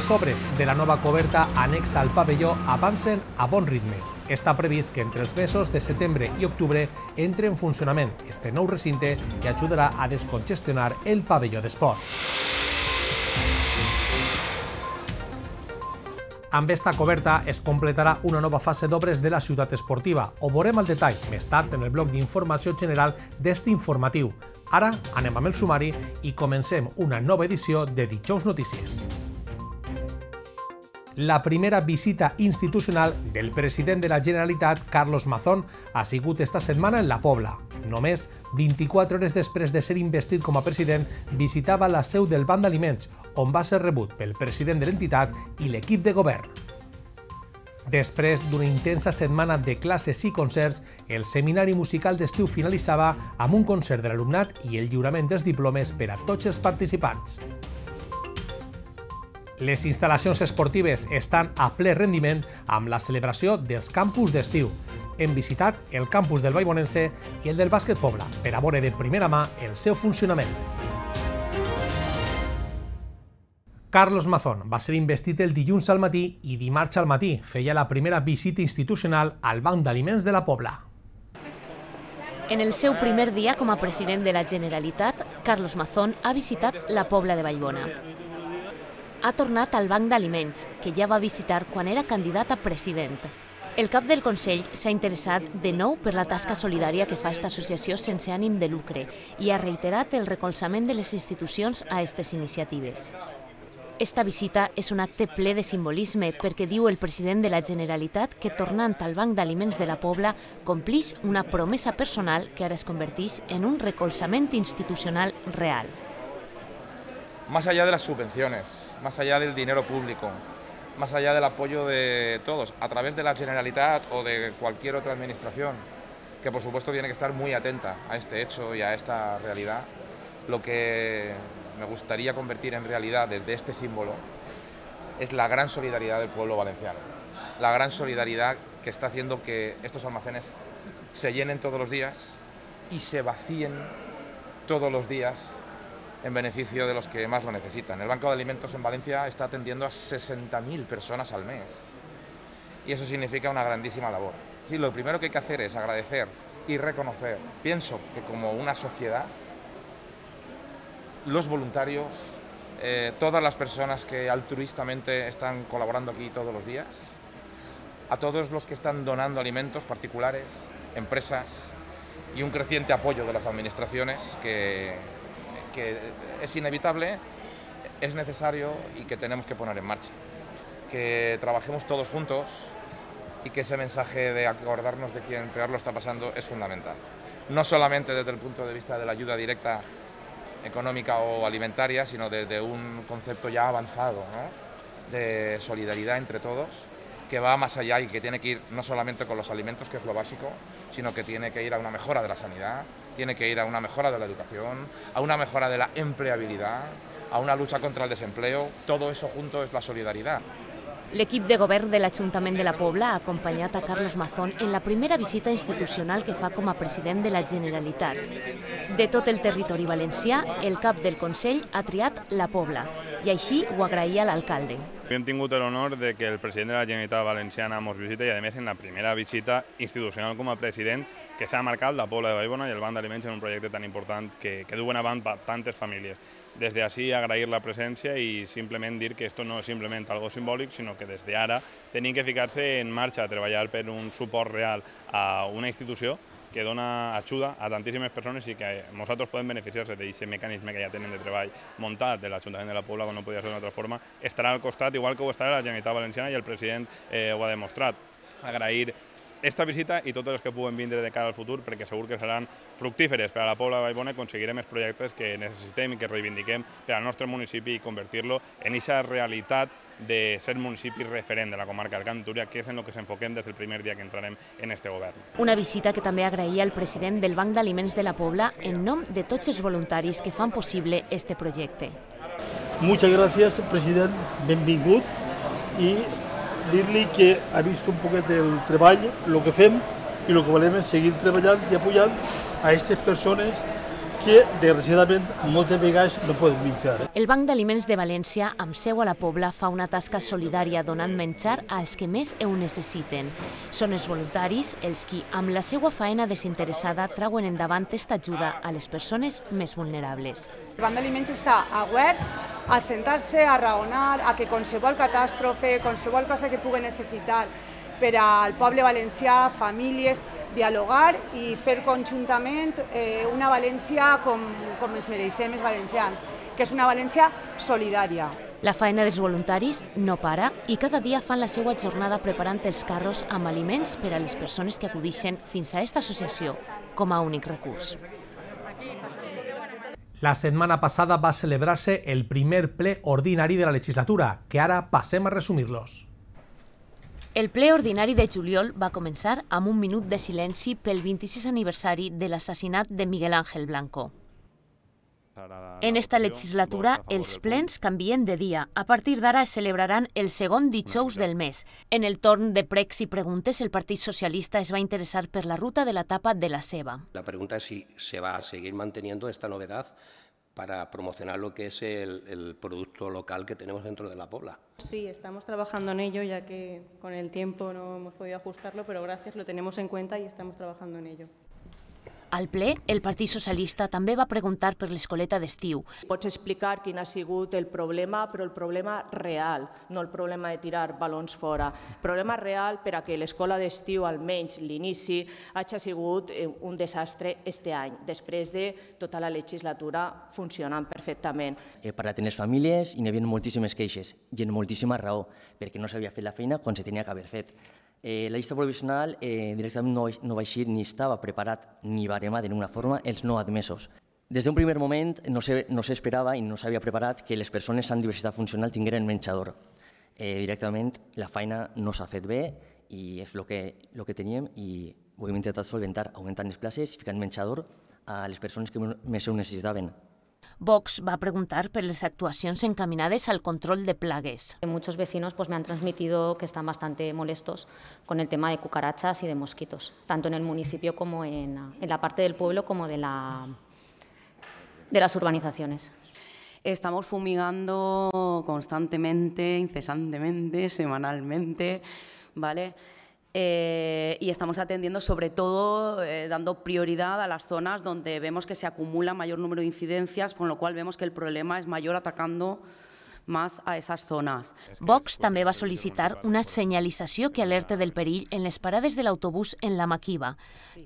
Les obres de la nova coberta anexa al pavelló avancen a bon ritme. Està previst que entre els mesos de setembre i octubre entre en funcionament este nou recinte que ajudarà a descongestionar el pavelló d'esports. Amb esta coberta es completarà una nova fase d'obres de la ciutat esportiva. Ho veurem al detall més tard en el bloc d'informació general d'este informatiu. Ara anem amb el sumari i comencem una nova edició de Dijous Notícies la primera visita institucional del president de la Generalitat, Carlos Mazón, ha sigut esta setmana en la Pobla. Només 24 hores després de ser investit com a president, visitava la seu del Banc d'Aliments, on va ser rebut pel president de l'entitat i l'equip de govern. Després d'una intensa setmana de classes i concerts, el seminari musical d'estiu finalitzava amb un concert de l'alumnat i el lliurament dels diplomes per a tots els participants. Les instal·lacions esportives estan a ple rendiment amb la celebració dels campus d'estiu. Hem visitat el campus del Baibonense i el del Bàsquet Pobla per a veure de primera mà el seu funcionament. Carlos Mazón va ser investit el dilluns al matí i dimarts al matí feia la primera visita institucional al Banc d'Aliments de la Pobla. En el seu primer dia com a president de la Generalitat, Carlos Mazón ha visitat la Pobla de Vallbona ha tornat al Banc d'Aliments, que ja va visitar quan era candidat a president. El cap del Consell s'ha interessat de nou per la tasca solidària que fa aquesta associació sense ànim de lucre i ha reiterat el recolzament de les institucions a aquestes iniciatives. Esta visita és un acte ple de simbolisme perquè diu el president de la Generalitat que tornant al Banc d'Aliments de la Pobla complix una promesa personal que ara es converteix en un recolzament institucional real. Más allá de las subvenciones, más allá del dinero público, más allá del apoyo de todos, a través de la Generalitat o de cualquier otra administración, que por supuesto tiene que estar muy atenta a este hecho y a esta realidad. Lo que me gustaría convertir en realidad desde este símbolo es la gran solidaridad del pueblo valenciano, la gran solidaridad que está haciendo que estos almacenes se llenen todos los días y se vacíen todos los días en beneficio de los que más lo necesitan. El Banco de Alimentos en Valencia está atendiendo a 60.000 personas al mes y eso significa una grandísima labor. Sí, lo primero que hay que hacer es agradecer y reconocer. Pienso que como una sociedad, los voluntarios, eh, todas las personas que altruistamente están colaborando aquí todos los días, a todos los que están donando alimentos particulares, empresas y un creciente apoyo de las administraciones que que es inevitable, es necesario y que tenemos que poner en marcha. Que trabajemos todos juntos y que ese mensaje de acordarnos de quien peor lo está pasando es fundamental. No solamente desde el punto de vista de la ayuda directa económica o alimentaria, sino desde un concepto ya avanzado de solidaridad entre todos, que va más allá y que tiene que ir no solamente con los alimentos, que es lo básico, sino que tiene que ir a una mejora de la sanidad, tiene que ir a una mejora de la educación, a una mejora de la empleabilidad, a una lucha contra el desempleo. Todo eso junto es la solidaridad. L'equip de govern de l'Ajuntament de la Pobla ha acompanyat a Carlos Mazón en la primera visita institucional que fa com a president de la Generalitat. De tot el territori valencià, el cap del Consell ha triat la Pobla i així ho agraïa l'alcalde. Hem tingut l'honor de que el president de la Generalitat Valenciana ens visita i a més en la primera visita institucional com a president que s'ha marcat la Pobla de Vallbona i el Banc d'Aliments en un projecte tan important que, que duen avant tantes famílies. Des d'ací agrair la presència i simplement dir que esto no és simplement algo simbòlic, sinó que des d'ara tenim que ficar-se en marxa a treballar per un suport real a una institució que dona ajuda a tantíssimes persones i que nosaltres podem beneficiar-se d'aquest mecanisme que ja tenen de treball muntat de l'Ajuntament de la Pobla, com no podia ser d'una altra forma, estarà al costat, igual que ho estarà la Generalitat Valenciana i el president eh, ho ha demostrat. Agrair esta visita i totes les que puguen vindre de cara al futur perquè segur que seran fructíferes per a la Pobla de Vallbona i aconseguirem els projectes que necessitem i que reivindiquem per al nostre municipi i convertir-lo en aquesta realitat de ser municipi referent de la comarca del Camp Túria, que és en el que s'enfoquem des del primer dia que entrarem en este govern. Una visita que també agraïa el president del Banc d'Aliments de la Pobla en nom de tots els voluntaris que fan possible este projecte. Muchas gracias, president. Benvingut i dir-li que ha vist un poquet el treball, el que fem, i el que volem és seguir treballant i apoyant a aquestes persones que desgraciadament moltes vegades no poden menjar. El Banc d'Aliments de València, amb seu a la Pobla, fa una tasca solidària donant menjar als que més ho necessiten. Són els voluntaris els qui, amb la seva faena desinteressada, trauen endavant esta ajuda a les persones més vulnerables. El Banc d'Aliments està obert a sentar-se, a raonar, a que qualsevol catàstrofe, qualsevol cosa que pugui necessitar per al poble valencià, famílies, dialogar i fer conjuntament eh, una València com, com ens mereixem els valencians, que és una València solidària. La feina dels voluntaris no para i cada dia fan la seva jornada preparant els carros amb aliments per a les persones que acudixen fins a aquesta associació com a únic recurs. La setmana passada va celebrar-se el primer ple ordinari de la legislatura, que ara passem a resumir-los. El ple ordinari de juliol va començar amb un minut de silenci pel 26 aniversari de l'assassinat de Miguel Ángel Blanco. En esta legislatura, els plens canvien de dia. A partir d'ara es celebraran el segon dijous del mes. En el torn de pregs i preguntes, el Partit Socialista es va interessar per la ruta de l'etapa de la seva. La pregunta es si se va a seguir manteniendo esta novedad para promocionar lo que es el, el, producto local que tenemos dentro de la Pobla. Sí, estamos trabajando en ello, ya que con el tiempo no hemos podido ajustarlo, pero gracias, lo tenemos en cuenta y estamos trabajando en ello. Al ple, el Partit Socialista també va preguntar per l'escoleta d'estiu. Pots explicar quin ha sigut el problema, però el problema real, no el problema de tirar balons fora. El problema real per a que l'escola d'estiu, almenys l'inici, hagi sigut eh, un desastre este any, després de tota la legislatura funcionant perfectament. Eh, per a tenir famílies hi havia moltíssimes queixes i en moltíssima raó, perquè no s'havia fet la feina quan se tenia que haver fet. Eh, la llista provisional eh, directament no, no va eixir ni estava preparat ni barema de ninguna forma els no admesos. Des d'un primer moment no se, no i no s'havia preparat que les persones amb diversitat funcional tingueren menjador. Eh, directament la feina no s'ha fet bé i és el que, lo que teníem i ho hem intentat solventar augmentant les places i ficant menjador a les persones que més ho necessitaven. Vox va preguntar por las actuaciones encaminadas al control de plagues. Muchos vecinos pues, me han transmitido que están bastante molestos con el tema de cucarachas y de mosquitos, tanto en el municipio como en, en la parte del pueblo como de, la, de las urbanizaciones. Estamos fumigando constantemente, incesantemente, semanalmente, ¿vale? Eh, y estamos atendiendo sobre todo eh, dando prioridad a las zonas donde vemos que se acumula mayor número de incidencias, con lo cual vemos que el problema es mayor atacando más a esas zonas. Vox també va sol·licitar una senyalització que alerte del perill en les parades de l'autobús en la Maquiva.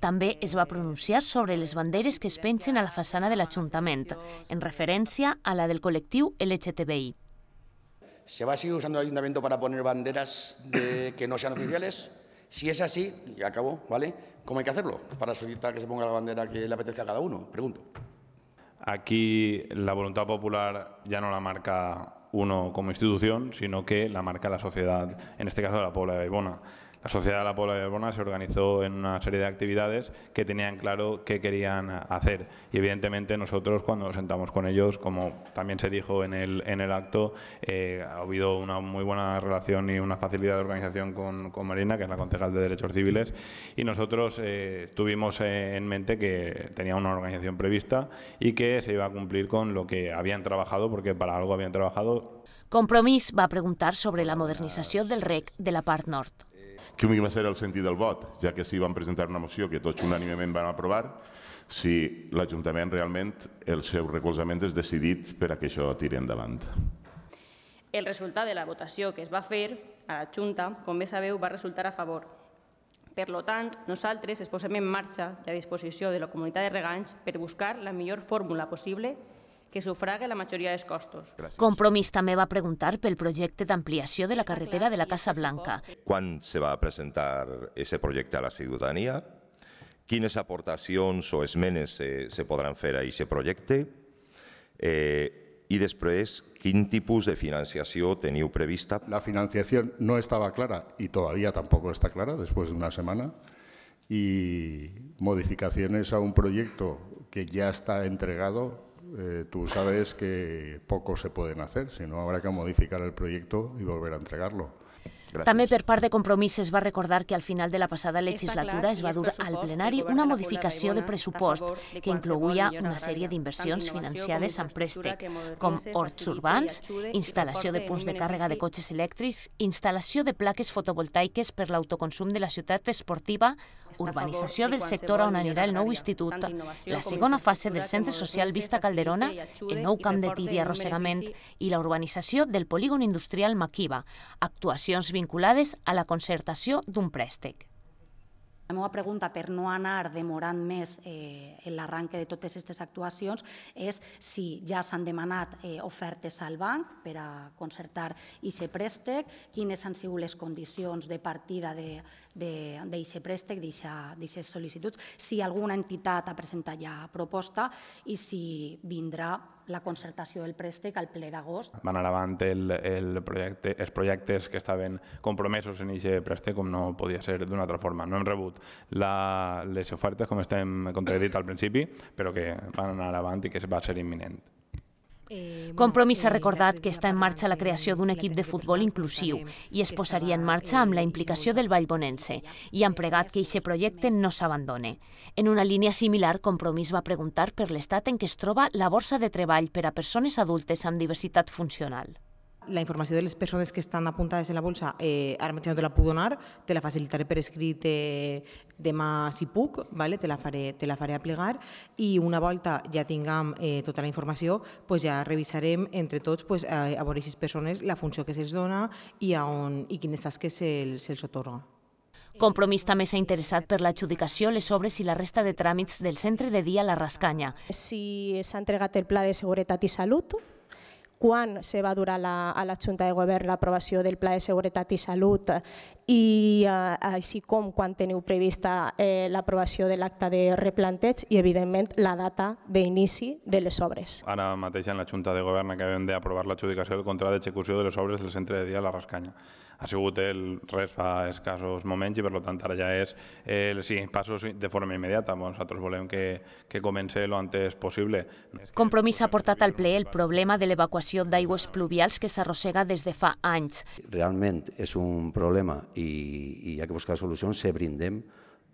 També es va pronunciar sobre les banderes que es pengen a la façana de l'Ajuntament, en referència a la del col·lectiu LGTBI. ¿Se va a seguir usando el ayuntamiento para poner banderas de, que no sean oficiales? Si es así, y acabo, ¿vale? ¿Cómo hay que hacerlo para solicitar que se ponga la bandera que le apetece a cada uno? Pregunto. Aquí la voluntad popular ya no la marca uno como institución, sino que la marca la sociedad, en este caso la Puebla de Baibona. La Sociedad de la Puebla de Baibona se organizó en una serie de actividades que tenían claro qué querían hacer y evidentemente nosotros cuando nos sentamos con ellos, como también se dijo en el, en el acto, eh, ha habido una muy buena relación y una facilidad de organización con, con Marina, que es la concejal de Derechos Civiles, y nosotros eh, tuvimos en mente que tenía una organización prevista y que se iba a cumplir con lo que habían trabajado, porque para algo habían trabajado. Compromís va a preguntar sobre la modernizació del REC de la part nord. Quin va ser el sentit del vot, ja que si van presentar una moció que tots unànimement van aprovar, si l'Ajuntament realment el seu recolzament és decidit per a que això tiri endavant. El resultat de la votació que es va fer a la Junta, com bé sabeu, va resultar a favor. Per tant, nosaltres es posem en marxa i a disposició de la comunitat de reganys per buscar la millor fórmula possible que sufrague la majoria dels costos. Gràcies. Compromís també va preguntar pel projecte d'ampliació de la carretera de la Casa Blanca. Quan se va presentar aquest projecte a la ciutadania? Quines aportacions o esmenes se, se podran fer a aquest projecte? Eh, I després, quin tipus de financiació teniu prevista? La financiació no estava clara i todavía tampoco está clara después de una semana y modificaciones a un proyecto que ya está entregado eh, tú sabes que poco se pueden hacer, sino habrá que modificar el proyecto y volver a entregarlo. Gràcies. També per part de Compromís es va recordar que al final de la passada legislatura es va dur al plenari una modificació de pressupost que incloïa una sèrie d'inversions financiades amb préstec, com horts urbans, instal·lació de punts de càrrega de cotxes elèctrics, instal·lació de plaques fotovoltaiques per l'autoconsum de la ciutat esportiva, urbanització del sector on anirà el nou institut, la segona fase del centre social Vista Calderona, el nou camp de tir i arrossegament i la urbanització del polígon industrial Maquiva, actuacions vinculades a la concertació d'un préstec. La meva pregunta, per no anar demorant més eh, l'arranque de totes aquestes actuacions, és si ja s'han demanat eh, ofertes al banc per a concertar aquest préstec, quines han sigut les condicions de partida d'aquest préstec, d'aquestes sol·licituds, si alguna entitat ha presentat ja proposta i si vindrà la concertació del préstec al ple d'agost. Van avant el, el projecte, els projectes que estaven compromesos en aquest préstec com no podia ser d'una altra forma. No hem rebut la, les ofertes, com estem com dit al principi, però que van anar avant i que va ser imminent. Compromís ha recordat que està en marxa la creació d'un equip de futbol inclusiu i es posaria en marxa amb la implicació del Vallbonense i han pregat que aquest projecte no s'abandone. En una línia similar, Compromís va preguntar per l'estat en què es troba la borsa de treball per a persones adultes amb diversitat funcional. La informació de les persones que estan apuntades en la bolsa eh, ara mateix no te la puc donar, te la facilitaré per escrit eh, demà si puc, vale? te, la faré, te la faré a plegar i una volta ja tinguem eh, tota la informació pues ja revisarem entre tots pues, a, a veure aquestes persones la funció que se'ls dona i, a on, i quines tasques se'ls se otorga. Compromís també s'ha interessat per l'adjudicació, les obres i la resta de tràmits del centre de dia La Rascanya. Si s'ha entregat el Pla de Seguretat i Salut, quan se va dur a la, a la Junta de Govern l'aprovació del Pla de Seguretat i Salut i eh, així com quan teniu prevista eh, l'aprovació de l'acte de replanteig i, evidentment, la data d'inici de les obres. Ara mateix en la Junta de Govern acabem d'aprovar l'adjudicació del contracte d'execució de les obres del centre de dia La Rascanya ha sigut el res fa escassos moments i per tant ara ja és el siguients passos de forma immediata. Nosaltres volem que, que comenci el antes possible. Compromís ha portat al ple el problema de l'evacuació d'aigües pluvials que s'arrossega des de fa anys. Realment és un problema i, i hi ha que buscar solucions, se brindem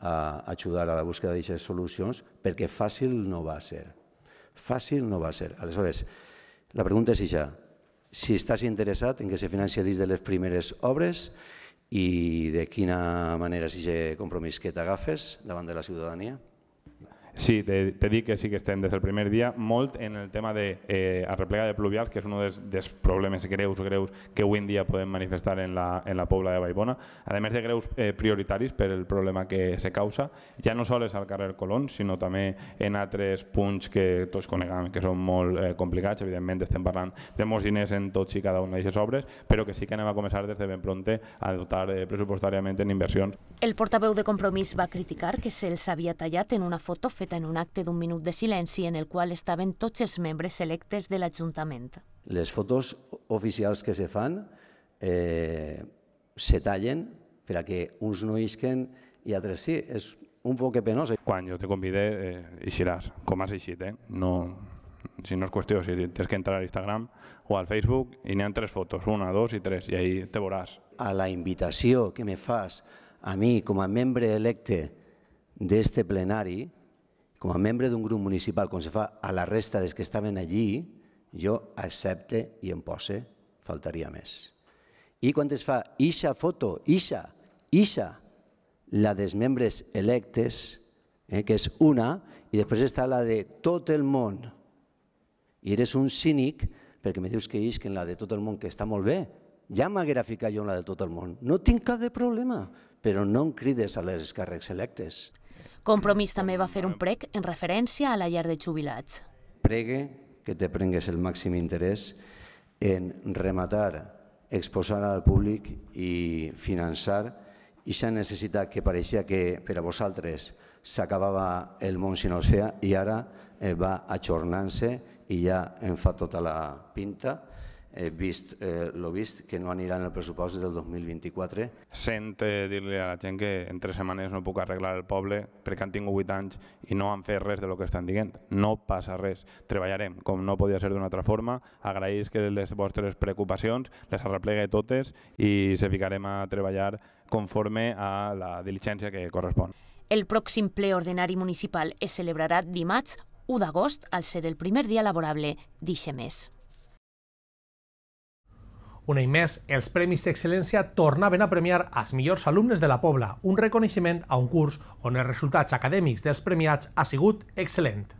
a ajudar a la búsqueda d'aquestes solucions perquè fàcil no va ser. Fàcil no va ser. Aleshores, la pregunta és ja, si estàs interessat en que se financi dins de les primeres obres i de quina manera si aquest compromís que t'agafes davant de la ciutadania? Sí, te, te dic que sí que estem des del primer dia molt en el tema de eh, arreplega de pluvials, que és un dels, dels problemes greus greus que avui en dia podem manifestar en la, en la Pobla de Vallbona, a més de greus eh, prioritaris per el problema que se causa, ja no sols al carrer Colón, sinó també en altres punts que tots coneguem, que són molt eh, complicats, evidentment estem parlant de molts diners en tots i cada una d'aquestes obres, però que sí que anem a començar des de ben pronte a dotar eh, pressupostàriament en inversions. El portaveu de Compromís va criticar que se'ls havia tallat en una foto feta en un acte d'un minut de silenci en el qual estaven tots els membres electes de l'Ajuntament. Les fotos oficials que se fan eh, se tallen per a que uns no isquen i altres sí. És un poc penós. Quan jo te convide, eh, eixiràs, com has eixit. Eh? No, si no és qüestió, si tens que entrar a Instagram o al Facebook i n'hi ha tres fotos, una, dos i tres, i ahí te veuràs. A la invitació que me fas a mi com a membre electe d'este plenari, com a membre d'un grup municipal, com se fa a la resta dels que estaven allí, jo accepte i em pose, faltaria més. I quan es fa ixa foto, ixa, ixa, la dels membres electes, eh, que és una, i després està la de tot el món. I eres un cínic perquè me dius que isquen la de tot el món, que està molt bé. Ja m'haguera ficat jo en la de tot el món. No tinc cap de problema, però no em crides a les càrrecs electes. Compromís també va fer un prec en referència a la llar de jubilats. Pregue que te prengues el màxim interès en rematar, exposar al públic i finançar aquesta necessitat que pareixia que per a vosaltres s'acabava el món si no es feia i ara eh, va ajornant-se i ja em fa tota la pinta eh, vist eh, lo vist, que no anirà en el pressupost del 2024. Sent eh, dir-li a la gent que en tres setmanes no puc arreglar el poble perquè han tingut vuit anys i no han fet res de lo que estan dient. No passa res. Treballarem, com no podia ser d'una altra forma. Agraïs que les vostres preocupacions les arreplegue totes i se ficarem a treballar conforme a la diligència que correspon. El pròxim ple ordinari municipal es celebrarà dimarts 1 d'agost al ser el primer dia laborable d'eixe mes. Un any més, els Premis Excel·lència tornaven a premiar els millors alumnes de la Pobla, un reconeixement a un curs on els resultats acadèmics dels premiats ha sigut excel·lent.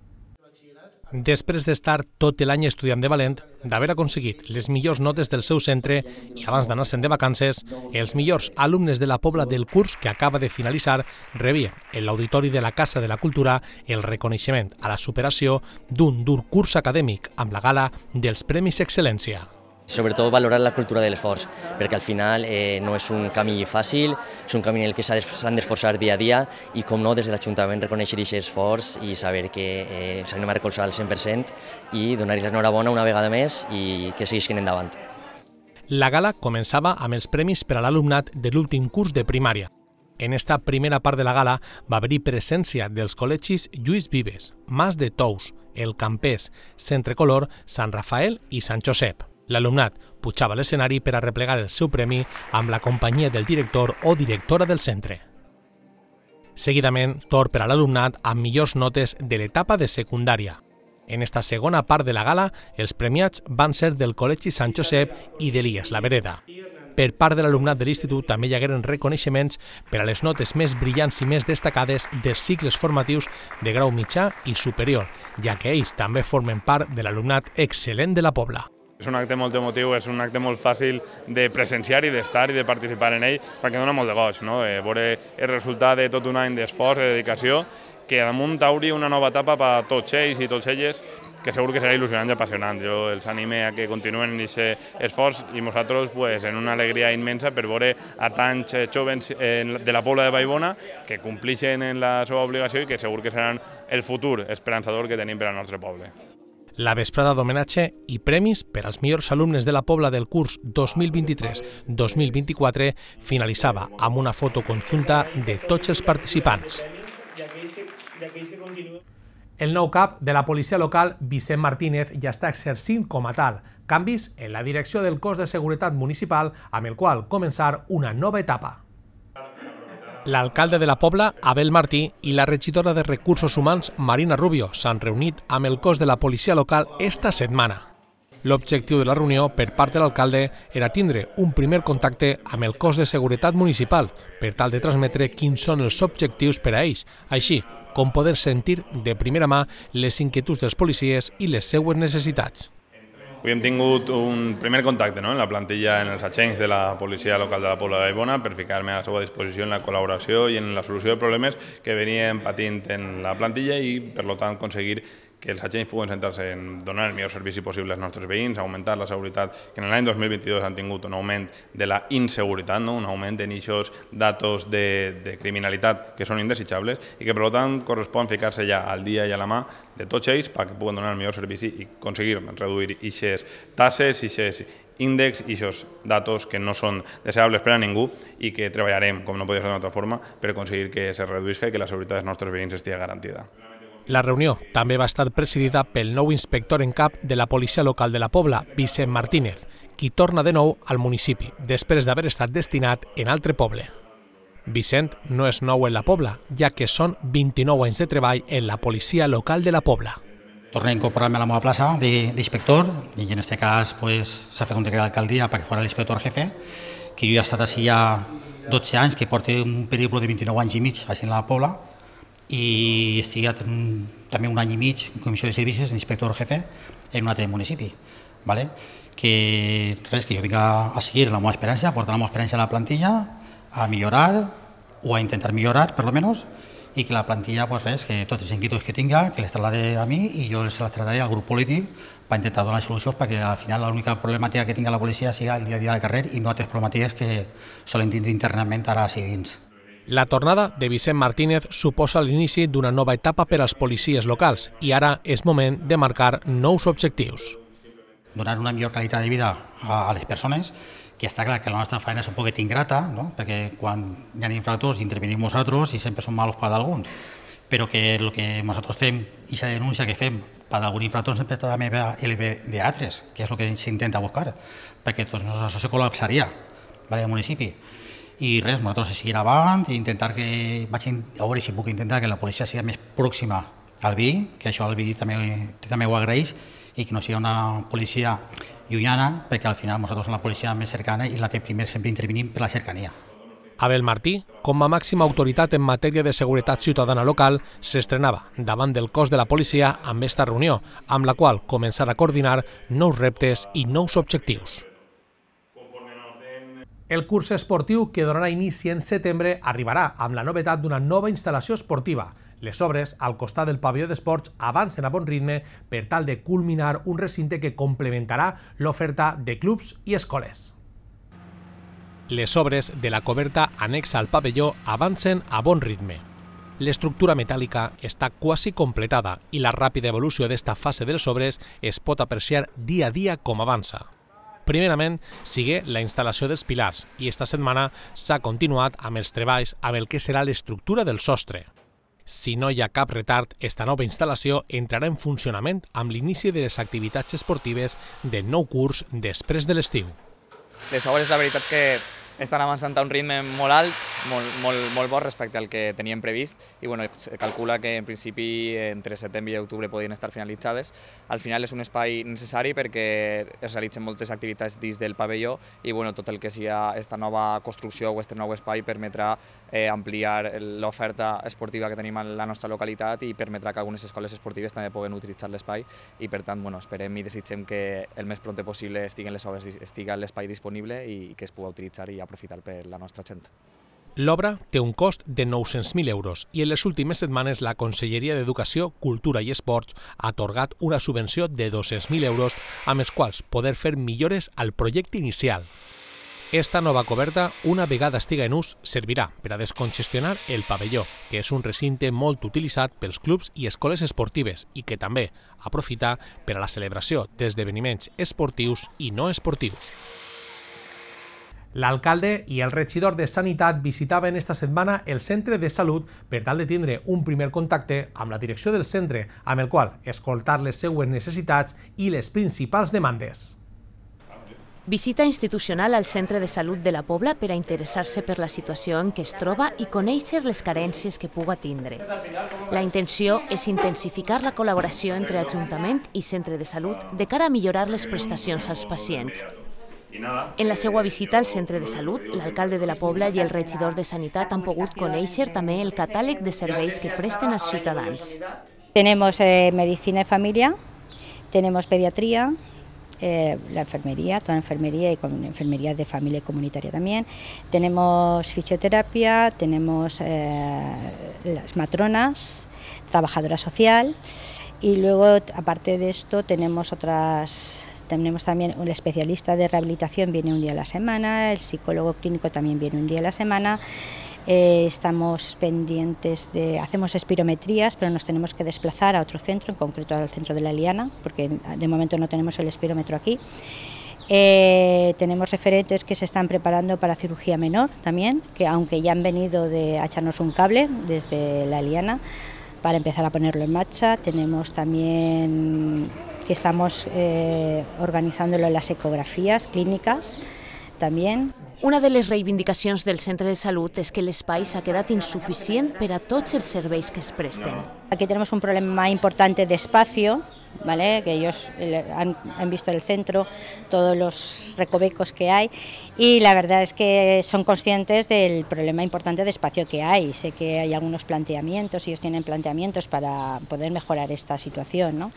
Després d'estar tot l'any estudiant de valent, d'haver aconseguit les millors notes del seu centre i abans d'anar-se'n de vacances, els millors alumnes de la Pobla del curs que acaba de finalitzar rebien en l'Auditori de la Casa de la Cultura el reconeixement a la superació d'un dur curs acadèmic amb la gala dels Premis Excel·lència sobretot valorar la cultura de l'esforç, perquè al final eh, no és un camí fàcil, és un camí en el que s'han d'esforçar dia a dia i com no des de l'Ajuntament reconèixer aquest esforç i saber que eh, s'anem a recolzar al 100% i donar-los l'enhorabona una vegada més i que seguissin endavant. La gala començava amb els premis per a l'alumnat de l'últim curs de primària. En esta primera part de la gala va haver-hi presència dels col·legis Lluís Vives, Mas de Tous, El Campés, Centre Color, Sant Rafael i Sant Josep. L'alumnat pujava a l'escenari per a replegar el seu premi amb la companyia del director o directora del centre. Seguidament, tor per a l'alumnat amb millors notes de l'etapa de secundària. En esta segona part de la gala, els premiats van ser del Col·legi Sant Josep i d'Elies La Vereda. Per part de l'alumnat de l'institut també hi hagueren reconeixements per a les notes més brillants i més destacades dels cicles formatius de grau mitjà i superior, ja que ells també formen part de l'alumnat excel·lent de la Pobla. És un acte molt emotiu, és un acte molt fàcil de presenciar i d'estar i de participar en ell, perquè dona molt de goig, no? Eh, veure el resultat de tot un any d'esforç, de dedicació, que damunt t'obri una nova etapa per tots ells i tots elles, que segur que serà il·lusionant i apassionant. Jo els anime a que continuen en aquest esforç i nosaltres pues, en una alegria immensa per veure a tants jovens de la Pobla de Baibona que complixen en la seva obligació i que segur que seran el futur esperançador que tenim per al nostre poble. La vesprada d'homenatge i premis per als millors alumnes de la Pobla del curs 2023-2024 finalitzava amb una foto conjunta de tots els participants. El nou cap de la policia local, Vicent Martínez, ja està exercint com a tal canvis en la direcció del cos de seguretat municipal amb el qual començar una nova etapa. L'alcalde de la Pobla, Abel Martí, i la regidora de Recursos Humans, Marina Rubio, s'han reunit amb el cos de la policia local esta setmana. L'objectiu de la reunió per part de l'alcalde era tindre un primer contacte amb el cos de seguretat municipal per tal de transmetre quins són els objectius per a ells, així com poder sentir de primera mà les inquietuds dels policies i les seues necessitats. Avui hem tingut un primer contacte no? en la plantilla, en els agents de la policia local de la Pobla de Baibona per ficar-me a la seva disposició en la col·laboració i en la solució de problemes que venien patint en la plantilla i, per tant, aconseguir que els agents puguen centrar-se en donar el millor servici possible als nostres veïns, augmentar la seguretat, que en l'any 2022 han tingut un augment de la inseguretat, no? un augment en aquests datos de, de criminalitat que són indesitjables i que per tant correspon ficar-se ja al dia i a la mà de tots ells perquè puguen donar el millor servici i aconseguir reduir aquestes tasses, aquests índexs i aquests datos que no són deseables per a ningú i que treballarem, com no podria ser d'una altra forma, per aconseguir que se reduïsca i que la seguretat dels nostres veïns estigui garantida. La reunió també va estar presidida pel nou inspector en cap de la policia local de la Pobla, Vicent Martínez, qui torna de nou al municipi, després d'haver estat destinat en altre poble. Vicent no és nou en la Pobla, ja que són 29 anys de treball en la policia local de la Pobla. Torné a incorporar-me a la meva plaça d'inspector i en aquest cas s'ha pues, fet un decret d'alcaldia perquè fos l'inspector jefe, que jo he estat així ja 12 anys, que porto un període de 29 anys i mig així en la Pobla, i estic també un any i mig en comissió de servicis d'inspector jefe en un altre municipi. ¿vale? Que res, que jo vinc a, a seguir la meva experiència, a portar la meva experiència a la plantilla, a millorar o a intentar millorar, per lo menos, i que la plantilla, pues res, que totes les inquietuds que tinga, que les traslade a mi i jo les trasladaré al grup polític per intentar donar solucions perquè al final l'única problemàtica que tinga la policia sigui el dia a dia al carrer i no altres problemàtiques que solen tindre internament ara a dins. La tornada de Vicent Martínez suposa l'inici d'una nova etapa per als policies locals i ara és moment de marcar nous objectius. donar una millor qualitat de vida a, les persones, que està clar que la nostra feina és un poquet ingrata, no? perquè quan hi ha infractors intervenim nosaltres i sempre són malos per d'alguns, però que el que nosaltres fem i la denúncia que fem per algun infractor sempre està també el d'altres, que és el que s'intenta buscar, perquè tot això se col·lapsaria vale, el municipi. I res, nosaltres seguir avant i intentar que, vaig a veure si puc intentar que la policia sigui més pròxima al vi, que això el vi també, també ho agraeix, i que no sigui una policia llunyana, perquè al final nosaltres som la policia més cercana i la que primer sempre intervenim per la cercania. Abel Martí, com a màxima autoritat en matèria de seguretat ciutadana local, s'estrenava davant del cos de la policia amb esta reunió, amb la qual començar a coordinar nous reptes i nous objectius. El curs esportiu que donarà inici en setembre arribarà amb la novetat d'una nova instal·lació esportiva, les obres al costat del pavelló d'esports avancen a bon ritme per tal de culminar un recinte que complementarà l'oferta de clubs i escoles. Les obres de la coberta anexa al pavelló avancen a bon ritme. L'estructura metàl·lica està quasi completada i la ràpida evolució d'esta fase de les obres es pot apreciar dia a dia com avança. Primerament, sigue la instal·lació dels pilars i esta setmana s'ha continuat amb els treballs amb el que serà l'estructura del sostre. Si no hi ha cap retard, esta nova instal·lació entrarà en funcionament amb l'inici de les activitats esportives del nou curs després de l'estiu. Les obres, la veritat que estan avançant a un ritme molt alt, molt, molt, molt bo respecte al que teníem previst i bueno, calcula que en principi entre setembre i octubre podien estar finalitzades. Al final és un espai necessari perquè es realitzen moltes activitats dins del pavelló i bueno, tot el que sigui aquesta nova construcció o aquest nou espai permetrà eh, ampliar l'oferta esportiva que tenim a la nostra localitat i permetrà que algunes escoles esportives també puguen utilitzar l'espai i per tant bueno, esperem i desitgem que el més pront possible estiguen les obres, estigui l'espai disponible i que es pugui utilitzar i aprofitar per la nostra gent. L'obra té un cost de 900.000 euros i en les últimes setmanes la Conselleria d'Educació, Cultura i Esports ha atorgat una subvenció de 200.000 euros amb els quals poder fer millores al projecte inicial. Esta nova coberta, una vegada estiga en ús, servirà per a descongestionar el pavelló, que és un recinte molt utilitzat pels clubs i escoles esportives i que també aprofita per a la celebració d'esdeveniments esportius i no esportius. L'alcalde i el regidor de Sanitat visitaven esta setmana el centre de salut per tal de tindre un primer contacte amb la direcció del centre, amb el qual escoltar les seues necessitats i les principals demandes. Visita institucional al centre de salut de la Pobla per a interessar-se per la situació en què es troba i conèixer les carències que puga tindre. La intenció és intensificar la col·laboració entre Ajuntament i centre de salut de cara a millorar les prestacions als pacients, en la seva visita al centre de salut, l'alcalde de la Pobla i el regidor de Sanitat han pogut conèixer també el catàleg de serveis que presten als ciutadans. Tenemos eh, medicina y familia, tenemos pediatría, eh, la enfermería, toda la enfermería y con enfermería de familia y comunitaria también. Tenemos fisioterapia, tenemos eh, las matronas, trabajadora social y luego, aparte de esto, tenemos otras tenemos también un especialista de rehabilitación, viene un día a la semana, el psicólogo clínico también viene un día a la semana. Eh, estamos pendientes de, hacemos espirometrías, pero nos tenemos que desplazar a otro centro, en concreto al centro de la Liana, porque de momento no tenemos el espirómetro aquí. Eh, tenemos referentes que se están preparando para cirugía menor también, que aunque ya han venido de a echarnos un cable desde la Liana para empezar a ponerlo en marcha. Tenemos también que estamos eh, organizándolo en las ecografías clínicas también. Una de les reivindicacions del centre de salut és que l'espai s'ha quedat insuficient per a tots els serveis que es presten. Aquí tenemos un problema importante de espacio, ¿vale? que ellos han, han, visto el centro, todos los recovecos que hay y la verdad es que son conscientes del problema importante de espacio que hay. Sé que hay algunos planteamientos, ellos tienen planteamientos para poder mejorar esta situación. ¿no?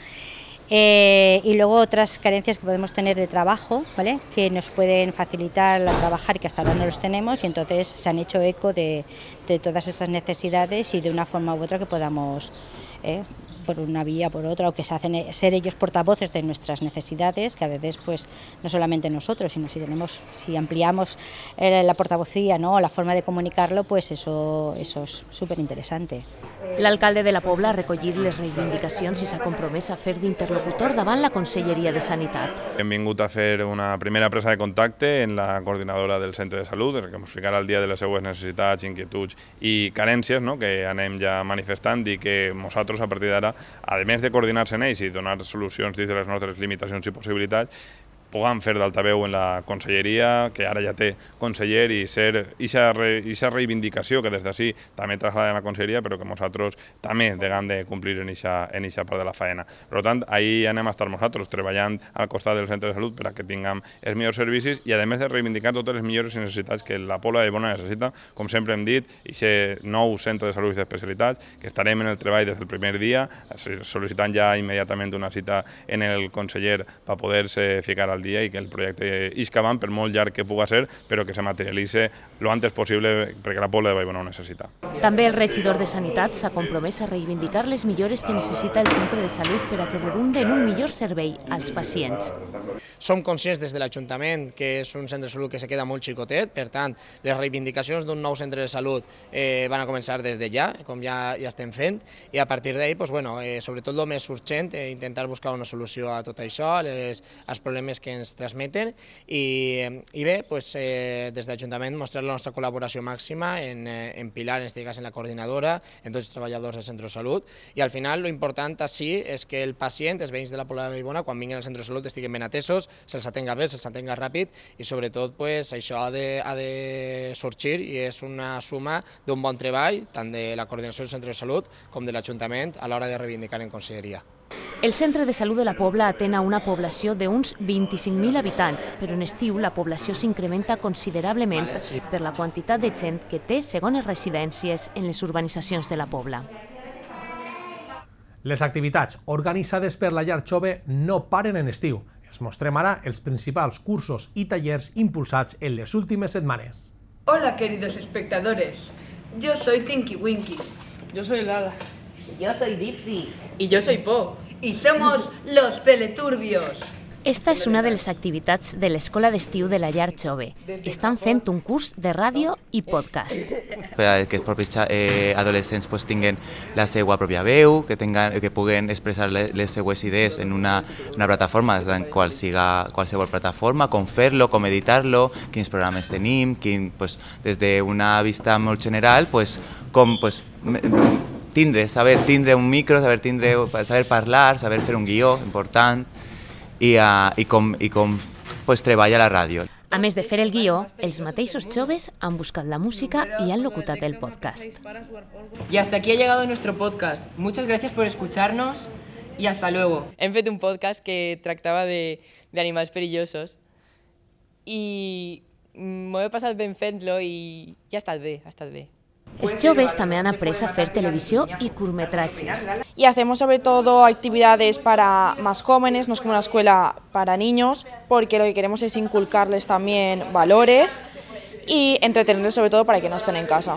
Eh, y luego otras carencias que podemos tener de trabajo, ¿vale? que nos pueden facilitar trabajar y que hasta ahora no los tenemos y entonces se han hecho eco de, de todas esas necesidades y de una forma u otra que podamos eh, por una vía, por otra, o que se hacen ser ellos portavoces de nuestras necesidades, que a veces pues no solamente nosotros, sino si tenemos, si ampliamos la portavocía, ¿no? la forma de comunicarlo, pues eso, eso és superinteressant. L'alcalde de la Pobla ha recollit les reivindicacions i s'ha compromès a fer d'interlocutor davant la Conselleria de Sanitat. Hem vingut a fer una primera presa de contacte en la coordinadora del centre de salut, que ens ficarà al dia de les seues necessitats, inquietuds i carències no? que anem ja manifestant i que nosaltres a partir d'ara, a més de coordinar-se en ells i donar solucions dins de les nostres limitacions i possibilitats, puguem fer d'altaveu en la conselleria, que ara ja té conseller, i ser aquesta re, reivindicació que des d'ací també trasllada a la conselleria, però que nosaltres també deguem de complir en aquesta part de la feina. Per tant, ahir anem a estar nosaltres treballant al costat del centre de salut per a que tinguem els millors servicis i a més de reivindicar totes les millores necessitats que la Pola de Bona necessita, com sempre hem dit, i ser nou centre de salut d'especialitats, que estarem en el treball des del primer dia, sol·licitant ja immediatament una cita en el conseller per poder-se ficar al dia i que el projecte isca avant, per molt llarg que puga ser, però que se materialitzi lo antes possible perquè la Pobla de Vallbona ho necessita. També el regidor de Sanitat s'ha compromès a reivindicar les millores que necessita el centre de salut per a que redunde en un millor servei als pacients. Som conscients des de l'Ajuntament que és un centre de salut que se queda molt xicotet, per tant, les reivindicacions d'un nou centre de salut eh, van a començar des de ja, com ja, ja estem fent, i a partir d'ahir, pues, bueno, eh, sobretot el més urgent, eh, intentar buscar una solució a tot això, les, als problemes que ens transmeten, i, i bé, pues, eh, des de l'Ajuntament mostrar la nostra col·laboració màxima en, eh, en Pilar, en cas en la coordinadora, en tots els treballadors del centre de salut, i al final lo important així és que el pacient, els veïns de la Pobla de Vallbona, quan vinguin al centre de salut estiguen ben atesos, se'ls atenga bé, se'ls atenga ràpid, i sobretot pues, això ha de, ha de sorgir i és una suma d'un bon treball, tant de la coordinació del centre de salut com de l'Ajuntament a l'hora de reivindicar en conselleria. El centre de salut de la Pobla atén a una població d'uns 25.000 habitants, però en estiu la població s'incrementa considerablement per la quantitat de gent que té segones residències en les urbanitzacions de la Pobla. Les activitats organitzades per la Llar Jove no paren en estiu. Es mostrem ara els principals cursos i tallers impulsats en les últimes setmanes. Hola, queridos espectadores. Yo soy Tinky Winky. Yo soy Lala. Yo soy Dipsy. Y yo soy Po. Y somos los Teleturbios. Esta és una de les activitats de l'Escola d'Estiu de la Llar Jove. Estan fent un curs de ràdio i podcast. Per a que els propis eh, adolescents pues, tinguin la seva pròpia veu, que, tinguin, que puguen expressar les, les seues idees en una, una plataforma, en qual siga qualsevol plataforma, com fer-lo, com editar-lo, quins programes tenim, quin, pues, des d'una vista molt general, pues, com pues, tindre, saber tindre un micro, saber, tindre, saber parlar, saber fer un guió important, i, uh, i com, i com pues, treballa la ràdio. A més de fer el guió, els mateixos joves han buscat la música y han locutat el podcast. Y hasta aquí ha llegado nuestro podcast. Muchas gracias por escucharnos y hasta luego. Hem fet un podcast que tractava d'animals perillosos i m'ho he passat ben fent-lo i ja ha estat bé, ha estat bé. Els joves també han après a fer televisió i curtmetratges. Y hacemos sobre todo actividades para más jóvenes, no es como una escuela para niños, porque lo que queremos es inculcarles también valores y entretenerles sobre todo para que no estén en casa.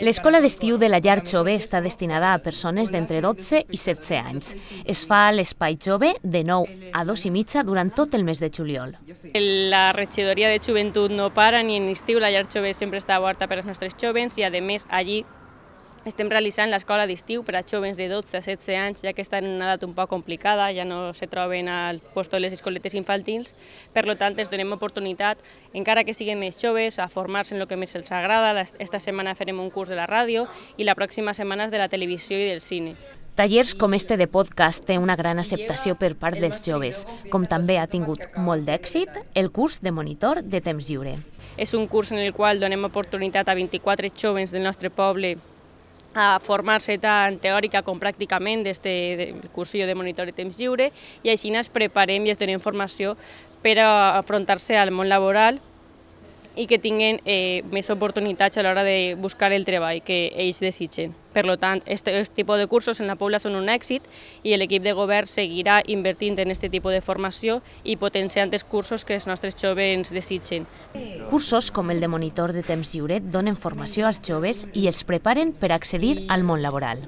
L'escola d'estiu de la Llar Jove està destinada a persones d'entre 12 i 16 anys. Es fa a l'Espai Jove de 9 a 2 i mitja durant tot el mes de juliol. La regidoria de joventut no para ni en estiu, la Llar Jove sempre està oberta per als nostres jovens i a més allí estem realitzant l'escola d'estiu per a joves de 12 a 16 anys, ja que estan en una edat un poc complicada, ja no se troben al post de les escoletes infantils, per tant els donem oportunitat, encara que siguin més joves, a formar-se en el que més els agrada. Esta setmana farem un curs de la ràdio i la pròxima setmana de la televisió i del cine. Tallers com este de podcast té una gran acceptació per part dels joves, com també ha tingut molt d'èxit el curs de monitor de temps lliure. És un curs en el qual donem oportunitat a 24 joves del nostre poble a formar-se tant teòrica com pràcticament des del cursillo de monitor de temps lliure i així ens preparem i es donem formació per afrontar-se al món laboral i que tinguin eh, més oportunitats a l'hora de buscar el treball que ells desitgen. Per tant, aquest tipus de cursos en la Pobla són un èxit i l'equip de govern seguirà invertint en aquest tipus de formació i potenciant els cursos que els nostres joves desitgen. Cursos com el de monitor de temps lliure donen formació als joves i els preparen per accedir al món laboral.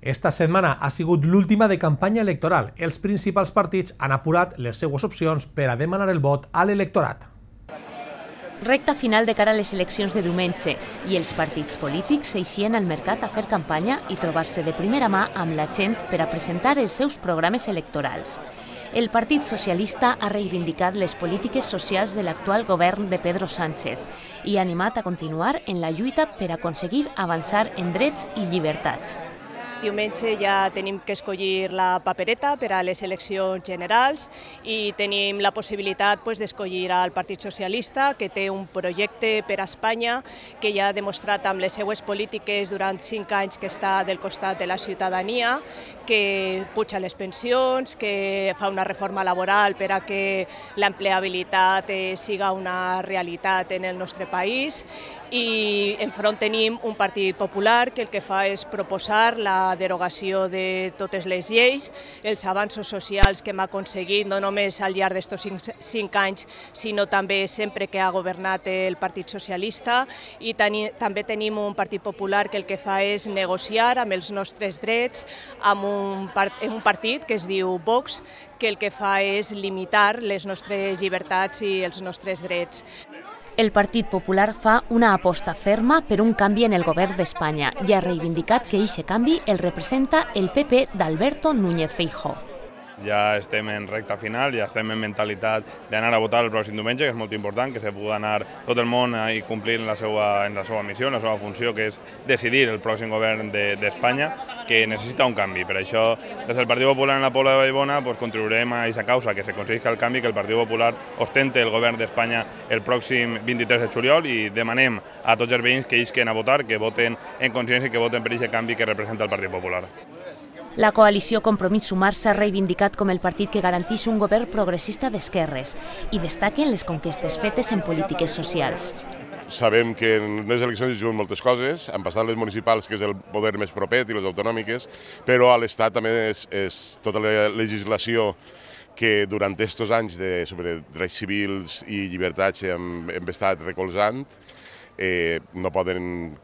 Esta setmana ha sigut l'última de campanya electoral. Els principals partits han apurat les seues opcions per a demanar el vot a l'electorat. Recta final de cara a les eleccions de diumenge i els partits polítics s'eixien al mercat a fer campanya i trobar-se de primera mà amb la gent per a presentar els seus programes electorals. El Partit Socialista ha reivindicat les polítiques socials de l'actual govern de Pedro Sánchez i ha animat a continuar en la lluita per aconseguir avançar en drets i llibertats. Diumenge ja tenim que escollir la papereta per a les eleccions generals i tenim la possibilitat pues, d'escollir al Partit Socialista, que té un projecte per a Espanya que ja ha demostrat amb les seues polítiques durant cinc anys que està del costat de la ciutadania, que puja les pensions, que fa una reforma laboral per a que l'empleabilitat eh, siga una realitat en el nostre país. I enfront tenim un partit popular que el que fa és proposar la derogació de totes les lleis, els avanços socials que hem aconseguit no només al llarg d'estos cinc, anys, sinó també sempre que ha governat el Partit Socialista i també tenim un Partit Popular que el que fa és negociar amb els nostres drets amb un, un partit que es diu Vox, que el que fa és limitar les nostres llibertats i els nostres drets. El Partit Popular fa una aposta ferma per un canvi en el govern d'Espanya. I ha reivindicat que aquest canvi el representa el PP d'Alberto Núñez Feijó ja estem en recta final, ja estem en mentalitat d'anar a votar el pròxim diumenge, que és molt important, que se pugui anar tot el món i complir en la seva, en la seva missió, en la seva funció, que és decidir el pròxim govern d'Espanya, de, que necessita un canvi. Per això, des del Partit Popular en la Pobla de Vallbona, pues, contribuirem a aquesta causa, que s'aconsegueixi el canvi, que el Partit Popular ostente el govern d'Espanya el pròxim 23 de juliol i demanem a tots els veïns que isquen a votar, que voten en consciència i que voten per aquest canvi que representa el Partit Popular. La coalició Compromís Sumar s'ha reivindicat com el partit que garanteix un govern progressista d'esquerres i destaquen les conquestes fetes en polítiques socials. Sabem que en les eleccions es juguen moltes coses, han passat les municipals, que és el poder més propet, i les autonòmiques, però a l'Estat també és, és tota la legislació que durant aquests anys de, sobre drets civils i llibertats hem, hem estat recolzant, eh, no poden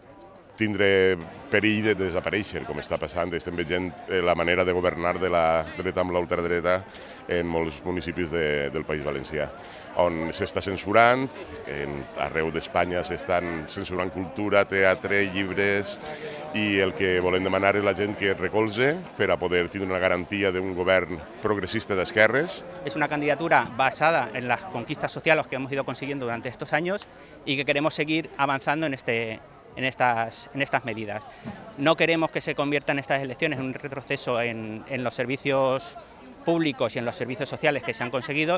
tindre perill de desaparèixer, com està passant. Estem veient eh, la manera de governar de la dreta amb l'ultradreta en molts municipis de, del País Valencià, on s'està censurant, en, arreu d'Espanya s'estan censurant cultura, teatre, llibres, i el que volem demanar és la gent que recolze per a poder tindre una garantia d'un govern progressista d'esquerres. És una candidatura basada en les conquistas sociales que hemos ido consiguiendo durante estos años y que queremos seguir avanzando en este, en estas, en estas medidas. No queremos que se conviertan estas elecciones en un retroceso en, en los servicios públicos i en els servicis socials que s'han aconseguit.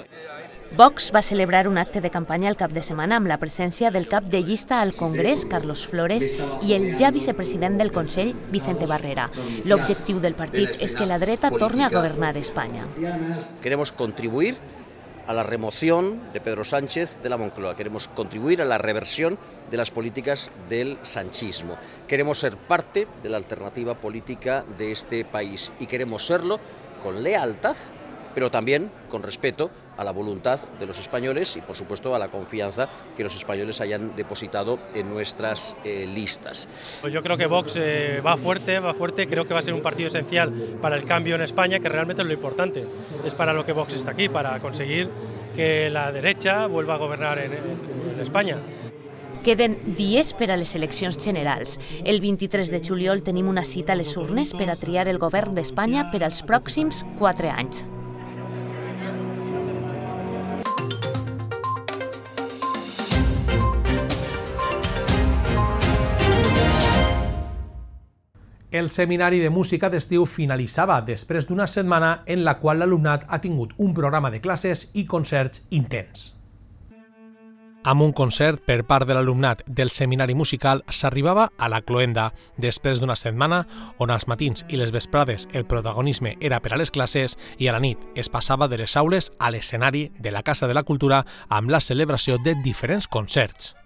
Vox va celebrar un acte de campanya el cap de setmana amb la presència del cap de llista al Congrés, Carlos Flores, i el ja vicepresident del Consell, Vicente Barrera. L'objectiu del partit és que la dreta torni a governar Espanya. Queremos contribuir a la remoción de Pedro Sánchez de la Moncloa, queremos contribuir a la reversión de las políticas del sanchismo. Queremos ser parte de la alternativa política de este país y queremos serlo con lealtad pero también con respeto a la voluntad de los españoles y, por supuesto, a la confianza que los españoles hayan depositado en nuestras eh, listas. Pues yo creo que Vox eh, va fuerte, va fuerte, creo que va a ser un partido esencial para el cambio en España, que realmente es lo importante, es para lo que Vox está aquí, para conseguir que la derecha vuelva a gobernar en, en, en España. Queden dies per a les eleccions generals. El 23 de juliol tenim una cita a les urnes per a triar el govern d'Espanya per als pròxims quatre anys. El seminari de música d'estiu finalitzava després d'una setmana en la qual l'alumnat ha tingut un programa de classes i concerts intens. Amb un concert per part de l'alumnat del seminari musical s'arribava a la cloenda després d'una setmana on als matins i les vesprades el protagonisme era per a les classes i a la nit es passava de les aules a l'escenari de la Casa de la Cultura amb la celebració de diferents concerts.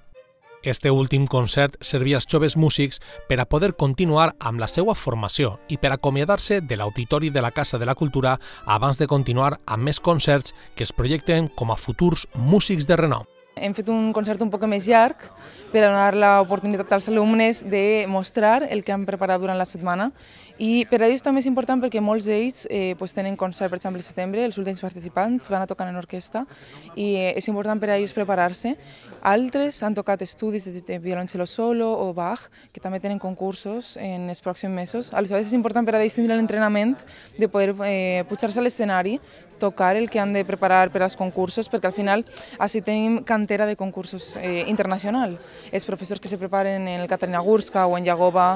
Este últim concert servia als joves músics per a poder continuar amb la seva formació i per acomiadar-se de l'auditori de la Casa de la Cultura abans de continuar amb més concerts que es projecten com a futurs músics de renom. Hem fet un concert un poc més llarg per donar l'oportunitat als alumnes de mostrar el que han preparat durant la setmana i per a ells també és important perquè molts d'ells eh, pues, tenen concert, per exemple, al setembre, els últims participants van a tocar en orquestra i eh, és important per a ells preparar-se. Altres han tocat estudis de, violoncelo solo o Bach, que també tenen concursos en els pròxims mesos. Aleshores és important per a ells tindre l'entrenament de poder eh, pujar-se a l'escenari, tocar el que han de preparar per als concursos, perquè al final així tenim cantera de concursos eh, internacional. Els professors que se preparen en el Caterina Gurska o en Llagova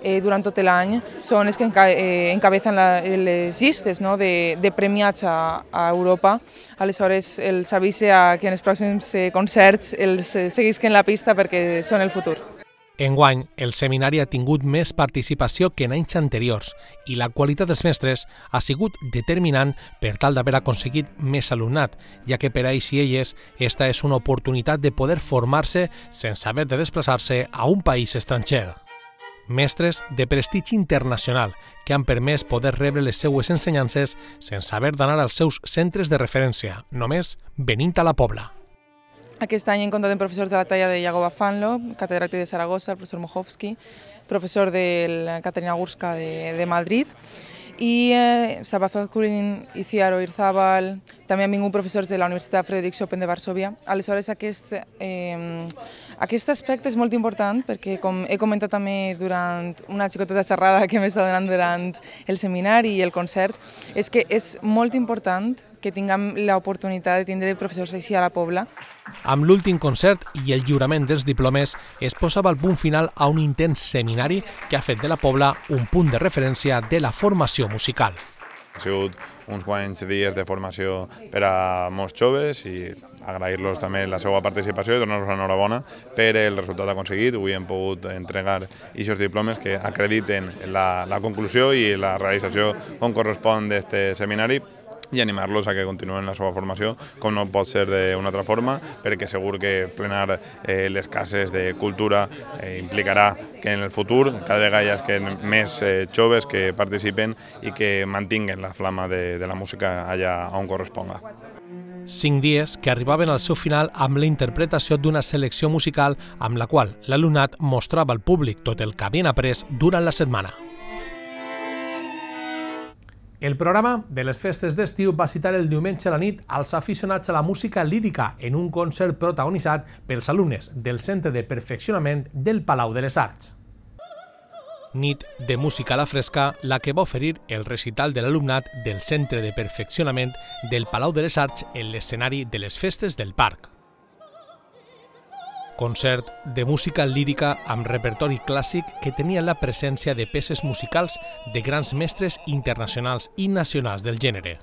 eh, durant tot l'any són els que enca eh, encabezan la, les llistes no? de, de premiats a, a Europa. Aleshores els avisa que en els pròxims eh, concerts els eh, seguisquen la pista perquè són el futur. Enguany, el seminari ha tingut més participació que en anys anteriors i la qualitat dels mestres ha sigut determinant per tal d'haver aconseguit més alumnat, ja que per a ells i elles esta és una oportunitat de poder formar-se sense haver de desplaçar-se a un país estranger. Mestres de prestigi internacional que han permès poder rebre les seues ensenyances sense haver d'anar als seus centres de referència, només venint a la Pobla. Aquest any hem comptat amb professors de la talla de Iago Fanlo, catedràtic de Saragossa, el professor Mojovski, professor de Caterina Gurska de, de Madrid, i eh, Sabafat Kurin, Iciaro Irzabal, també han vingut professors de la Universitat Frederic Chopin de Varsovia. Aleshores, aquest, eh, aquest aspecte és molt important perquè, com he comentat també durant una xicoteta xerrada que m'està donant durant el seminari i el concert, és que és molt important que tinguem l'oportunitat de tindre professors així a la Pobla. Amb l'últim concert i el lliurament dels diplomes es posava el punt final a un intens seminari que ha fet de la Pobla un punt de referència de la formació musical. Ha sigut uns quants dies de formació per a molts joves i agrair-los també la seva participació i donar-los enhorabona per el resultat aconseguit. Avui hem pogut entregar aquests diplomes que acrediten la, la conclusió i la realització com correspon d'aquest seminari i animar-los a que continuïn la seva formació, com no pot ser d'una altra forma, perquè segur que plenar eh, les cases de cultura eh, implicarà que en el futur cada vegada hi hagi més eh, joves que participen i que mantinguen la flama de, de la música allà on corresponga. Cinc dies que arribaven al seu final amb la interpretació d'una selecció musical amb la qual l'alumnat mostrava al públic tot el que havien après durant la setmana. El programa de les festes d'estiu va citar el diumenge a la nit als aficionats a la música lírica en un concert protagonitzat pels alumnes del Centre de Perfeccionament del Palau de les Arts. Nit de música a la fresca, la que va oferir el recital de l'alumnat del Centre de Perfeccionament del Palau de les Arts en l'escenari de les festes del parc concert de música lírica amb repertori clàssic que tenia la presència de peces musicals de grans mestres internacionals i nacionals del gènere.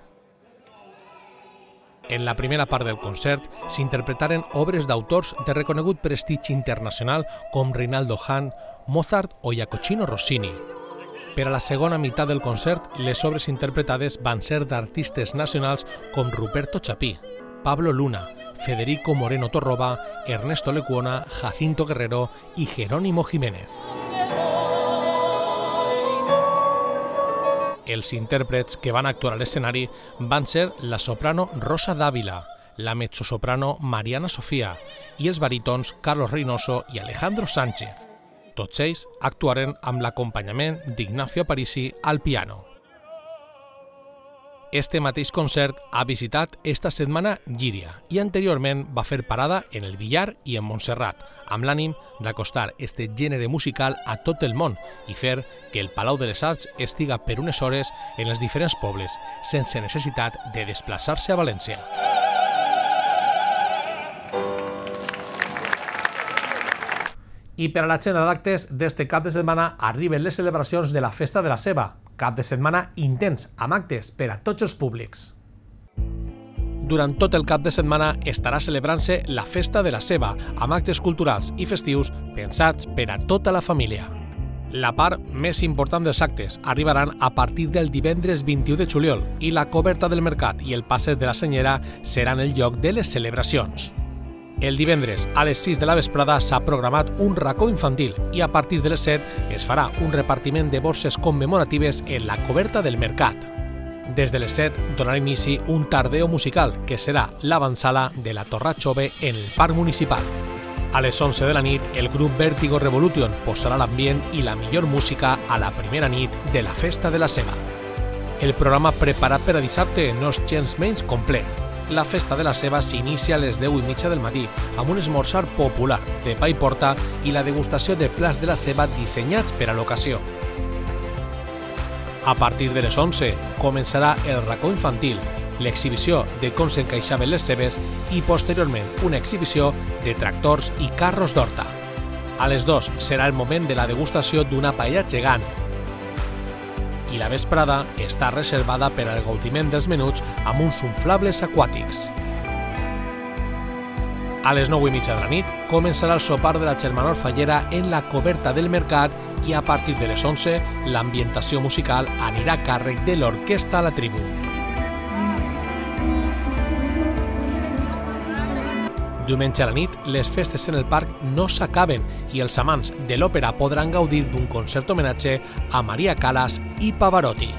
En la primera part del concert s'interpretaren obres d'autors de reconegut prestigi internacional com Rinaldo Hahn, Mozart o Iacocino Rossini. Per a la segona meitat del concert, les obres interpretades van ser d'artistes nacionals com Ruperto Chapí, Pablo Luna, Federico Moreno Torroba, Ernesto Lecuona, Jacinto Guerrero y Jerónimo Jiménez. Els intèrprets que van actuar a l'escenari van ser la soprano Rosa Dávila, la mezzosoprano Mariana Sofía i els barítons Carlos Reynoso i Alejandro Sánchez. Tots ells actuaren amb l'acompanyament d'Ignacio Parisi al piano. Este mateix concert ha visitat esta setmana Llíria i anteriorment va fer parada en el Villar i en Montserrat, amb l'ànim d'acostar este gènere musical a tot el món i fer que el Palau de les Arts estiga per unes hores en els diferents pobles, sense necessitat de desplaçar-se a València. I per a l'agenda d'actes d'este cap de setmana arriben les celebracions de la Festa de la Ceba, cap de setmana intens, amb actes per a tots els públics. Durant tot el cap de setmana estarà celebrant-se la Festa de la Ceba, amb actes culturals i festius pensats per a tota la família. La part més important dels actes arribaran a partir del divendres 21 de juliol i la coberta del mercat i el passeig de la senyera seran el lloc de les celebracions. El divendres a les 6 de la vesprada s'ha programat un racó infantil i a partir de les 7 es farà un repartiment de borses commemoratives en la coberta del mercat. Des de les 7 donarà inici un tardeo musical que serà l'avançala de la Torra Xove en el Parc Municipal. A les 11 de la nit, el grup Vertigo Revolution posarà l'ambient i la millor música a la primera nit de la Festa de la Ceba. El programa preparat per a dissabte no és gens menys complet. La Festa de la Ceba s'inicia a les 10 i mitja del matí amb un esmorzar popular de pa i porta i la degustació de plats de la ceba dissenyats per a l'ocasió. A partir de les 11 començarà el racó infantil, l'exhibició de com s'encaixaven les cebes i posteriorment una exhibició de tractors i carros d'horta. A les 2 serà el moment de la degustació d'una paella gegant i la vesprada està reservada per al gaudiment dels menuts amb uns inflables aquàtics. A les 9 i mitja de la nit començarà el sopar de la Germanor Fallera en la coberta del mercat i a partir de les 11 l'ambientació musical anirà a càrrec de l'Orquestra La Tribu. Diumenge a la nit, les festes en el parc no s'acaben i els amants de l'òpera podran gaudir d'un concert homenatge a Maria Callas i Pavarotti.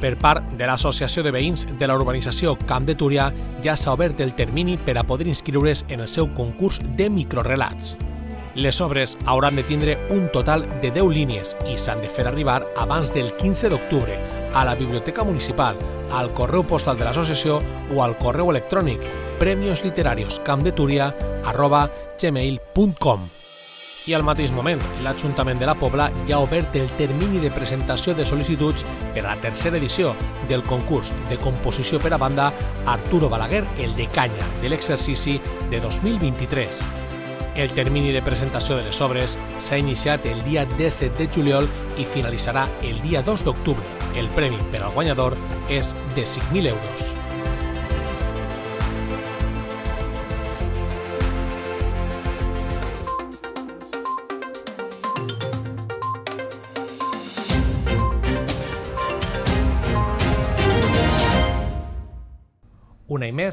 Per part de l'Associació de Veïns de la urbanització Camp de Túria, ja s'ha obert el termini per a poder inscriure's en el seu concurs de microrelats. Les obres hauran de tindre un total de 10 línies i s'han de fer arribar abans del 15 d'octubre a la Biblioteca Municipal, al correu postal de l'associació o al correu electrònic premiosliterarioscampdeturia arroba gmail.com. I al mateix moment, l'Ajuntament de la Pobla ja ha obert el termini de presentació de sol·licituds per a la tercera edició del concurs de composició per a banda Arturo Balaguer, el de Canya, de l'exercici de 2023. El termini de presentació de les obres s'ha iniciat el dia 17 de juliol i finalitzarà el dia 2 d'octubre. El premi per al guanyador és de 5.000 euros.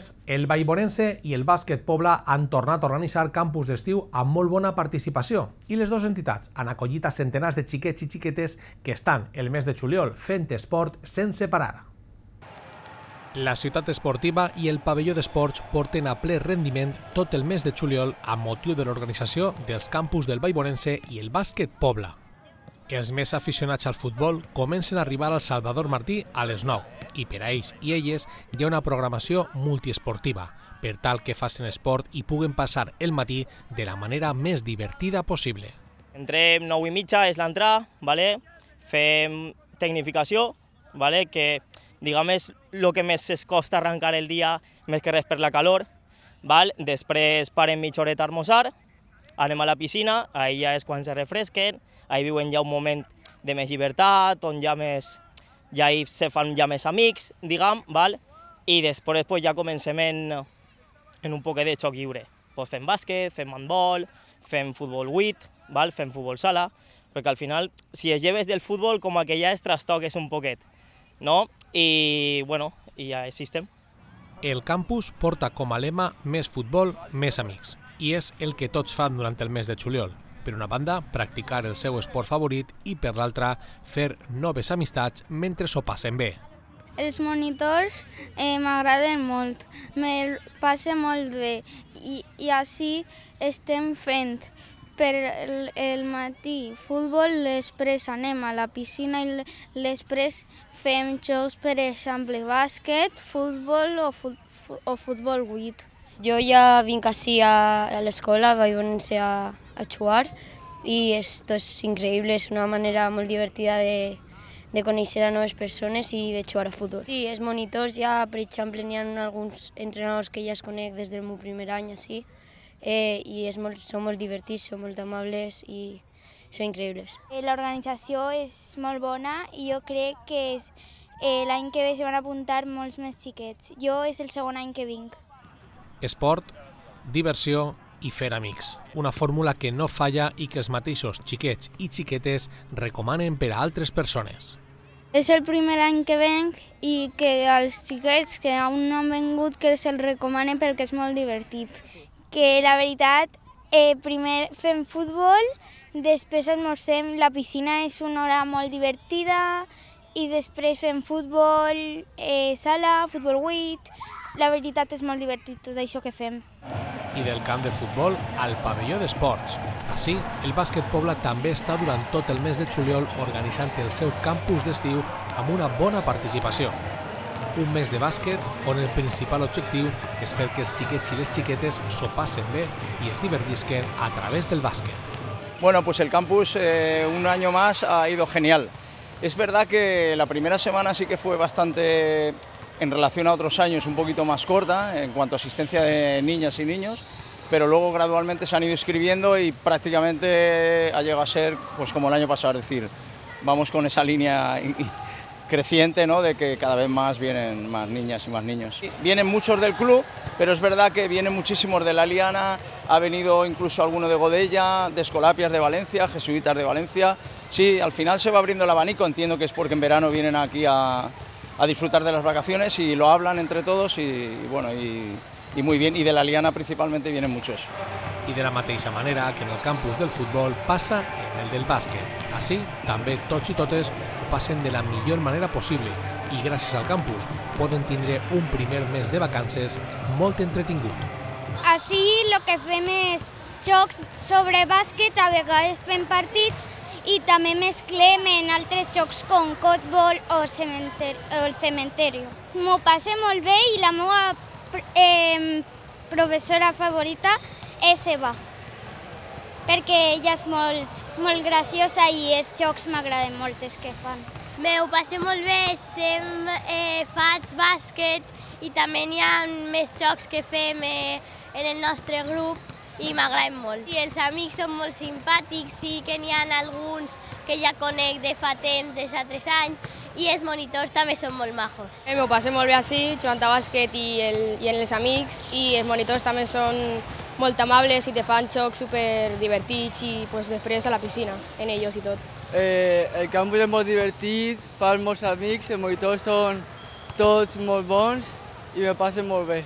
Més, el Vallbonense i el Bàsquet Pobla han tornat a organitzar campus d'estiu amb molt bona participació i les dues entitats han acollit a centenars de xiquets i xiquetes que estan el mes de juliol fent esport sense parar. La ciutat esportiva i el pavelló d'esports porten a ple rendiment tot el mes de juliol amb motiu de l'organització dels campus del Vallbonense i el Bàsquet Pobla. Els més aficionats al futbol comencen a arribar al Salvador Martí a les 9 i per a ells i elles hi ha una programació multiesportiva per tal que facin esport i puguen passar el matí de la manera més divertida possible. Entrem 9 i mitja, és l'entrada, vale? fem tecnificació, vale? que diguem és el que més es costa arrencar el dia, més que res per la calor. Val? Després parem mitja horeta a almoçar, anem a la piscina, ahir ja és quan se refresquen, ahir viuen ja un moment de més llibertat, on ja més ja hi se fan ja més amics, diguem, val? i després pues, ja comencem en, en un poquet de xoc lliure. Pues fem bàsquet, fem handbol, fem futbol 8, val? fem futbol sala, perquè al final, si es lleves del futbol, com que ja es trastoques un poquet, no? I, bueno, i ja existem. El campus porta com a lema més futbol, més amics, i és el que tots fan durant el mes de juliol. Per una banda, practicar el seu esport favorit i per l'altra, fer noves amistats mentre s'ho passen bé. Els monitors eh, m'agraden molt, me passe molt bé i, i així estem fent per el, el matí futbol, després anem a la piscina i després fem jocs, per exemple, bàsquet, futbol o, fut, o futbol 8. Jo ja vinc així a, a l'escola, vaig venir a, a jugar i esto es increïble, és una manera molt divertida de, de conèixer a noves persones i de jugar a futbol. Sí, els monitors ja, per exemple, n'hi ha alguns entrenadors que ja es conec des del meu primer any, així, eh, i és molt, són molt divertits, són molt amables i són increïbles. Eh, l'organització és molt bona i jo crec que és, eh, l'any que ve se van apuntar molts més xiquets. Jo és el segon any que vinc. Esport, diversió i fer amics. Una fórmula que no falla i que els mateixos xiquets i xiquetes recomanen per a altres persones. És el primer any que venc i que als xiquets que aún no han vengut que se'l recomanen perquè és molt divertit. Que la veritat, eh, primer fem futbol, després almorcem, la piscina és una hora molt divertida i després fem futbol, eh, sala, futbol 8, la veritat és molt divertit tot això que fem. I del camp de futbol al pavelló d'esports. Així, el bàsquet Pobla també està durant tot el mes de juliol organitzant el seu campus d'estiu amb una bona participació. Un mes de bàsquet on el principal objectiu és fer que els xiquets i les xiquetes s'ho passen bé i es divertisquen a través del bàsquet. Bueno, pues el campus eh, un año más ha ido genial. Es verdad que la primera semana sí que fue bastante en relación a otros años un poquito más corta en cuanto a asistencia de niñas y niños, pero luego gradualmente se han ido inscribiendo y prácticamente ha llegado a ser pues como el año pasado, es decir, vamos con esa línea creciente ¿no? de que cada vez más vienen más niñas y más niños. Vienen muchos del club, pero es verdad que vienen muchísimos de la Liana, ha venido incluso alguno de Godella, de Escolapias de Valencia, Jesuitas de Valencia. Sí, al final se va abriendo el abanico, entiendo que es porque en verano vienen aquí a, a disfrutar de las vacaciones y lo hablan entre todos y, y bueno, y, y muy bien, y de la Liana principalmente vienen muchos. I de la mateixa manera que en el campus del futbol passa en el del bàsquet. Així, també tots i totes ho passen de la millor manera possible i gràcies al campus poden tindre un primer mes de vacances molt entretingut. Així el que fem és jocs sobre bàsquet, a vegades fem partits i també mesclem en altres jocs com cotbol o, o el cementeri. M'ho passe molt bé i la meva eh, professora favorita és Eva, perquè ella és molt, molt graciosa i els jocs m'agraden molt els que fan. Bé, ho molt bé, estem, eh, faig bàsquet i també hi ha més jocs que fem eh, en el nostre grup i m'agraden molt. I els amics són molt simpàtics, sí que n'hi ha alguns que ja conec de fa temps, de fa tres anys, i els monitors també són molt majos. Eh, M'ho passo molt bé així, jugant a bàsquet i, el, i en els amics, i els monitors també són molt amables i te fan xocs super divertits i pues, després a la piscina, en ells i tot. Eh, el campus és molt divertit, fan molts amics, els monitors són tots molt bons i me passen molt bé.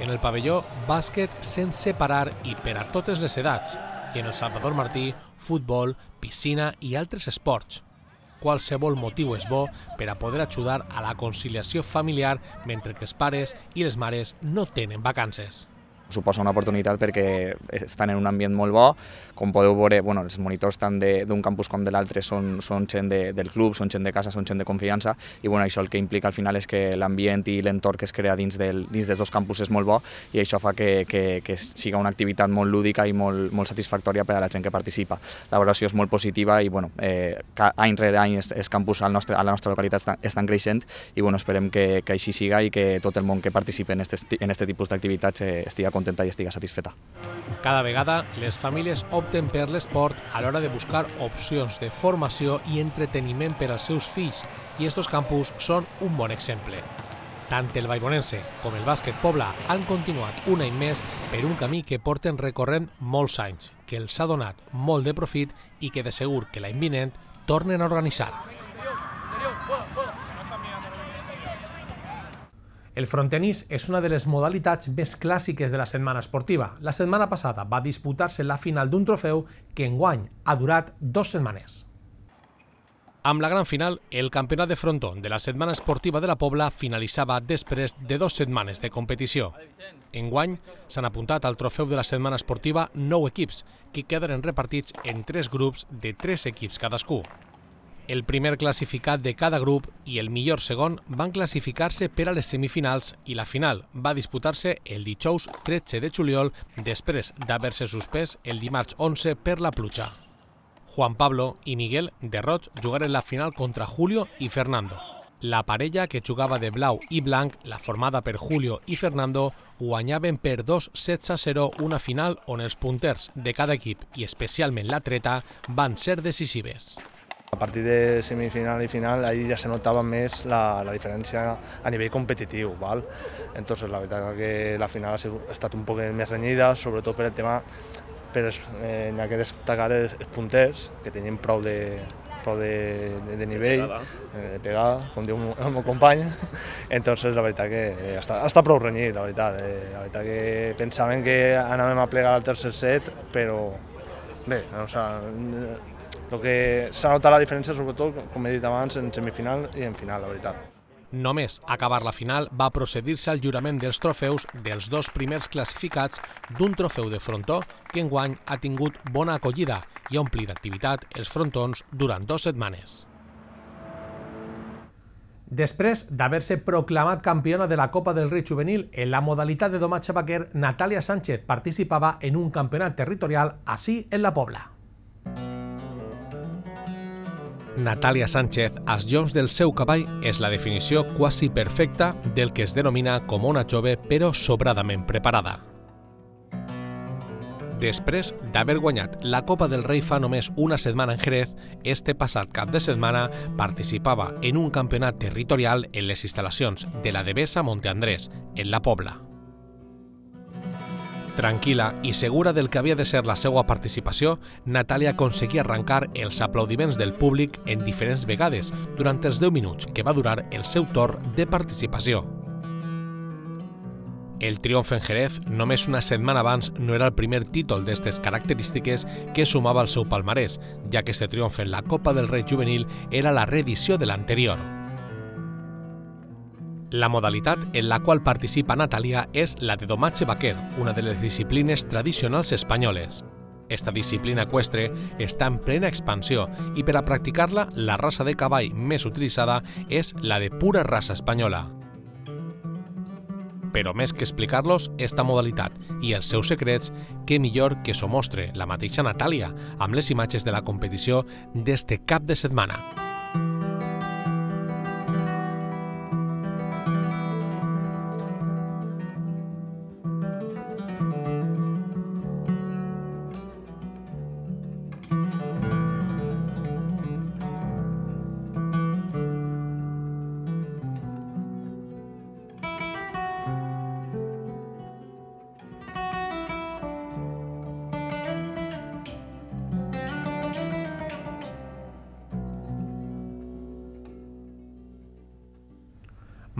En el pavelló, bàsquet sense parar i per a totes les edats. I en el Salvador Martí, futbol, piscina i altres esports. Qualsevol motiu és bo per a poder ajudar a la conciliació familiar mentre que els pares i les mares no tenen vacances. Suposa una oportunitat perquè estan en un ambient molt bo. Com podeu veure, bueno, els monitors tant d'un campus com de l'altre són, són gent de, del club, són gent de casa, són gent de confiança i bueno, això el que implica al final és que l'ambient i l'entorn que es crea dins, del, dins dels dos campus és molt bo i això fa que, que, que siga una activitat molt lúdica i molt, molt satisfactòria per a la gent que participa. La valoració és molt positiva i bueno, eh, any rere any els, els campus al nostre, a la nostra localitat estan, estan creixent i bueno, esperem que, que així siga i que tot el món que participi en aquest en tipus d'activitats eh, estigui contenta i estigui satisfeta. Cada vegada les famílies opten per l'esport a l'hora de buscar opcions de formació i entreteniment per als seus fills i estos campus són un bon exemple. Tant el Baibonense com el bàsquet Pobla han continuat un any més per un camí que porten recorrent molts anys, que els ha donat molt de profit i que de segur que l'any vinent tornen a organitzar. El frontenis és una de les modalitats més clàssiques de la setmana esportiva. La setmana passada va disputar-se la final d'un trofeu que enguany ha durat dues setmanes. Amb la gran final, el campionat de frontó de la setmana esportiva de la Pobla finalitzava després de dues setmanes de competició. Enguany s'han apuntat al trofeu de la setmana esportiva nou equips, que quedaren repartits en tres grups de tres equips cadascú. El primer classificat de cada grup i el millor segon van classificar-se per a les semifinals i la final va disputar-se el dijous 13 de juliol després d'haver-se suspès el dimarts 11 per la pluja. Juan Pablo i Miguel de Roig jugaren la final contra Julio i Fernando. La parella que jugava de blau i blanc, la formada per Julio i Fernando, guanyaven per 2 sets a 0 una final on els punters de cada equip i especialment l'atleta van ser decisives. A partir de semifinal i final ahí ya se notaba más la, la diferencia a nivell competitiu. ¿vale? Entonces la veritat que la final ha, sigut, ha estat un poc més renyida, sobretot per el tema per eh, ha que destacar els, els punters, que tenien prou de, prou de, de, de nivell, eh, de pegada, com diu el meu company. Entonces la veritat que eh, està, està prou renyit, la veritat. Eh, la veritat que pensaven que anàvem a plegar al tercer set, però bé, o sea, Crec que s'ha notat la diferència, sobretot, com he dit abans, en semifinal i en final, la veritat. Només acabar la final va procedir-se al jurament dels trofeus dels dos primers classificats d'un trofeu de frontó que enguany ha tingut bona acollida i ha omplit d'activitat els frontons durant dues setmanes. Després d'haver-se proclamat campiona de la Copa del Rei Juvenil en la modalitat de domatge vaquer, Natàlia Sánchez participava en un campionat territorial així en la Pobla. Natàlia Sánchez, als lloms del seu cavall, és la definició quasi perfecta del que es denomina com una jove però sobradament preparada. Després d'haver guanyat la Copa del Rei fa només una setmana en Jerez, este passat cap de setmana participava en un campionat territorial en les instal·lacions de la Devesa Monte Andrés, en la Pobla. Tranquil·la i segura del que havia de ser la seva participació, Natàlia aconseguia arrencar els aplaudiments del públic en diferents vegades durant els 10 minuts que va durar el seu torn de participació. El triomf en Jerez, només una setmana abans, no era el primer títol d'aquestes característiques que sumava al seu palmarès, ja que este triomf en la Copa del Rei Juvenil era la reedició de l'anterior. La modalitat en la qual participa Natalia és la de domatge vaquer, una de les disciplines tradicionals espanyoles. Esta disciplina equestre està en plena expansió i per a practicar-la la raça de cavall més utilitzada és la de pura raça espanyola. Però més que explicar-los esta modalitat i els seus secrets, què millor que s'ho mostre la mateixa Natàlia amb les imatges de la competició d'este cap de setmana.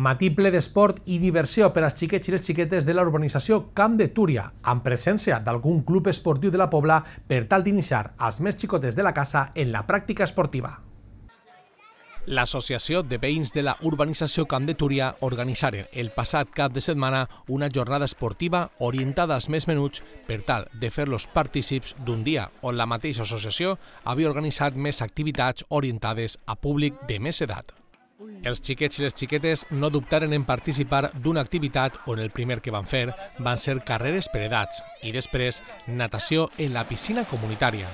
Matí ple d'esport i diversió per als xiquets i les xiquetes de la urbanització Camp de Túria, amb presència d'algun club esportiu de la Pobla per tal d'iniciar els més xicotes de la casa en la pràctica esportiva. L'Associació de Veïns de la Urbanització Camp de Túria organitzaren el passat cap de setmana una jornada esportiva orientada als més menuts per tal de fer-los partícips d'un dia on la mateixa associació havia organitzat més activitats orientades a públic de més edat. Els xiquets i les xiquetes no dubtaren en participar d'una activitat on el primer que van fer van ser carreres per edats i després natació en la piscina comunitària.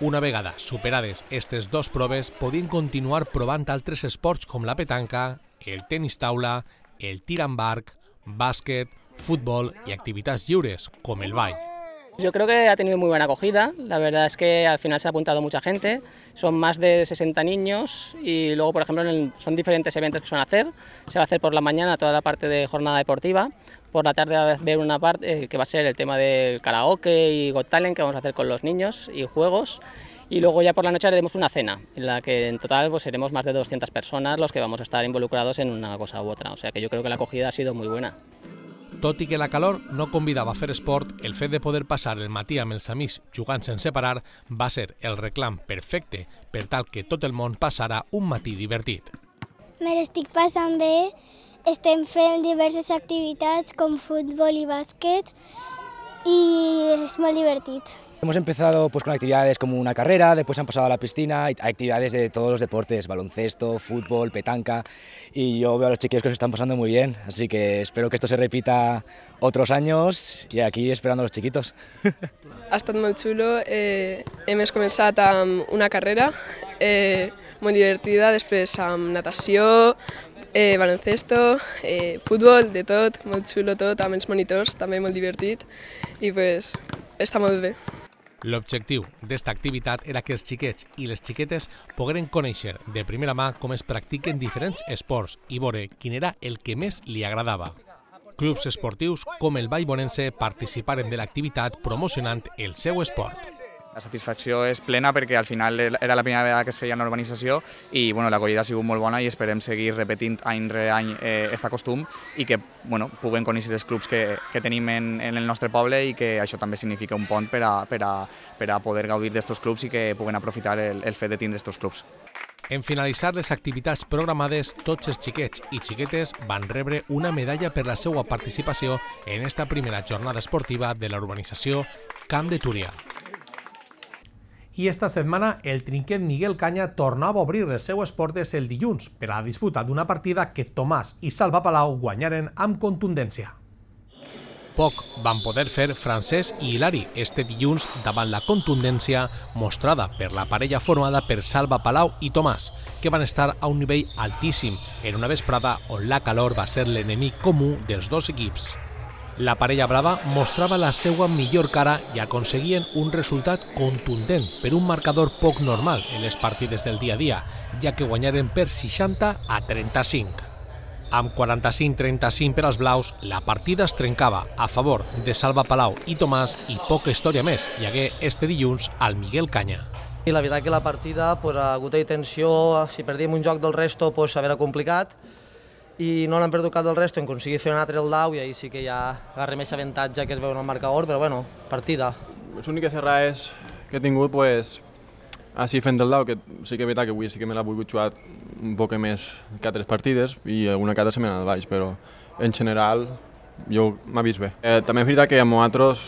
Una vegada superades aquestes dues proves, podien continuar provant altres esports com la petanca, el tenis taula, el tir amb arc, bàsquet, futbol i activitats lliures, com el ball. Yo creo que ha tenido muy buena acogida, la verdad es que al final se ha apuntado mucha gente, son más de 60 niños y luego, por ejemplo, son diferentes eventos que se van a hacer, se va a hacer por la mañana toda la parte de jornada deportiva, por la tarde va a haber una parte eh, que va a ser el tema del karaoke y Got Talent que vamos a hacer con los niños y juegos. Y luego ya por la noche haremos una cena en la que en total pues seremos más de 200 personas los que vamos a estar involucrados en una cosa u otra, o sea que yo creo que la acogida ha sido muy buena. Tot i que la calor no convidava a fer esport, el fet de poder passar el matí amb els amics jugant sense parar va ser el reclam perfecte per tal que tot el món passara un matí divertit. Me l'estic passant bé, estem fent diverses activitats com futbol i bàsquet i és molt divertit. Hemos empezado pues, con actividades como una carrera, después han pasado a la piscina, hay actividades de todos los deportes, baloncesto, fútbol, petanca, y yo veo a los chiquillos que se están pasando muy bien, así que espero que esto se repita otros años y aquí esperando a los chiquitos. Ha estat molt xulo, eh, hem començat amb una carrera eh, molt divertida, després amb natació, eh, baloncesto, eh, futbol, de tot, molt xulo tot, amb els monitors, també molt divertit, i pues, està molt bé. L'objectiu d'esta activitat era que els xiquets i les xiquetes pogueren conèixer de primera mà com es practiquen diferents esports i veure quin era el que més li agradava. Clubs esportius com el Vall Bonense participaren de l'activitat promocionant el seu esport. La satisfacció és plena perquè al final era la primera vegada que es feia en la urbanització i bueno, l'acollida ha sigut molt bona i esperem seguir repetint any rere any eh, este costum i que bueno, puguem conèixer els clubs que, que tenim en, en el nostre poble i que això també significa un pont per a, per a, per a poder gaudir d'estos clubs i que puguen aprofitar el, el fet de tindre estos clubs. En finalitzar les activitats programades, tots els xiquets i xiquetes van rebre una medalla per la seva participació en esta primera jornada esportiva de la urbanització Camp de Túria. I esta setmana el trinquet Miguel Canya tornava a obrir les seues portes el dilluns per a la disputa d'una partida que Tomàs i Salva Palau guanyaren amb contundència. Poc van poder fer Francesc i Hilari este dilluns davant la contundència mostrada per la parella formada per Salva Palau i Tomàs, que van estar a un nivell altíssim en una vesprada on la calor va ser l'enemic comú dels dos equips. La parella brava mostrava la seva millor cara i aconseguien un resultat contundent per un marcador poc normal en les partides del dia a dia, ja que guanyaren per 60 a 35. Amb 45-35 per als blaus, la partida es trencava a favor de Salva Palau i Tomàs i poca història més hi hagué este dilluns al Miguel Canya. I la veritat que la partida pues, ha hagut tensió, si perdíem un joc del resto pues, s'haurà complicat, i no l'hem perdut cap del resto, en aconseguir fer un altre el dau i ahir sí que ja agarrem aquest avantatge que es veu en el marcador, però bueno, partida. Úniques errades que he tingut, pues, així fent el dau, que sí que és veritat que avui sí que me l'ha volgut jugar un poc més que altres partides i alguna que altra se m'ha anat baix, però en general jo m'ha vist bé. Eh, també és veritat que a nosaltres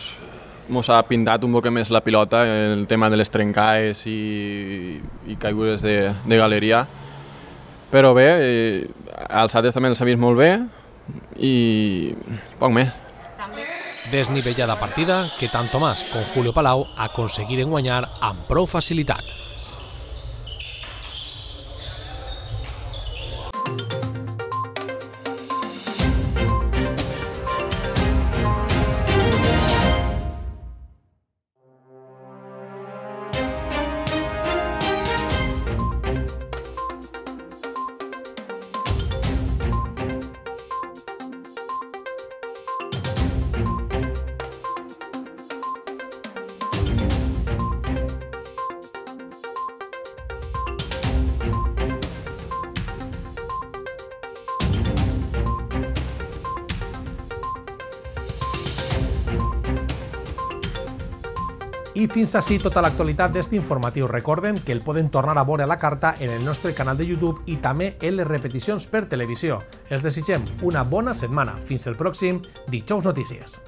mos ha pintat un poc més la pilota, el tema de les trencades i, i caigudes de, de galeria, però bé, eh, els altres també els ha vist molt bé i poc més. Desnivellada partida que tant Tomàs com Julio Palau aconseguiren guanyar amb prou facilitat. Fins així tota l'actualitat d'este informatiu. Recorden que el poden tornar a veure a la carta en el nostre canal de YouTube i també en les repeticions per televisió. Els desitgem una bona setmana. Fins el pròxim Dijous Notícies.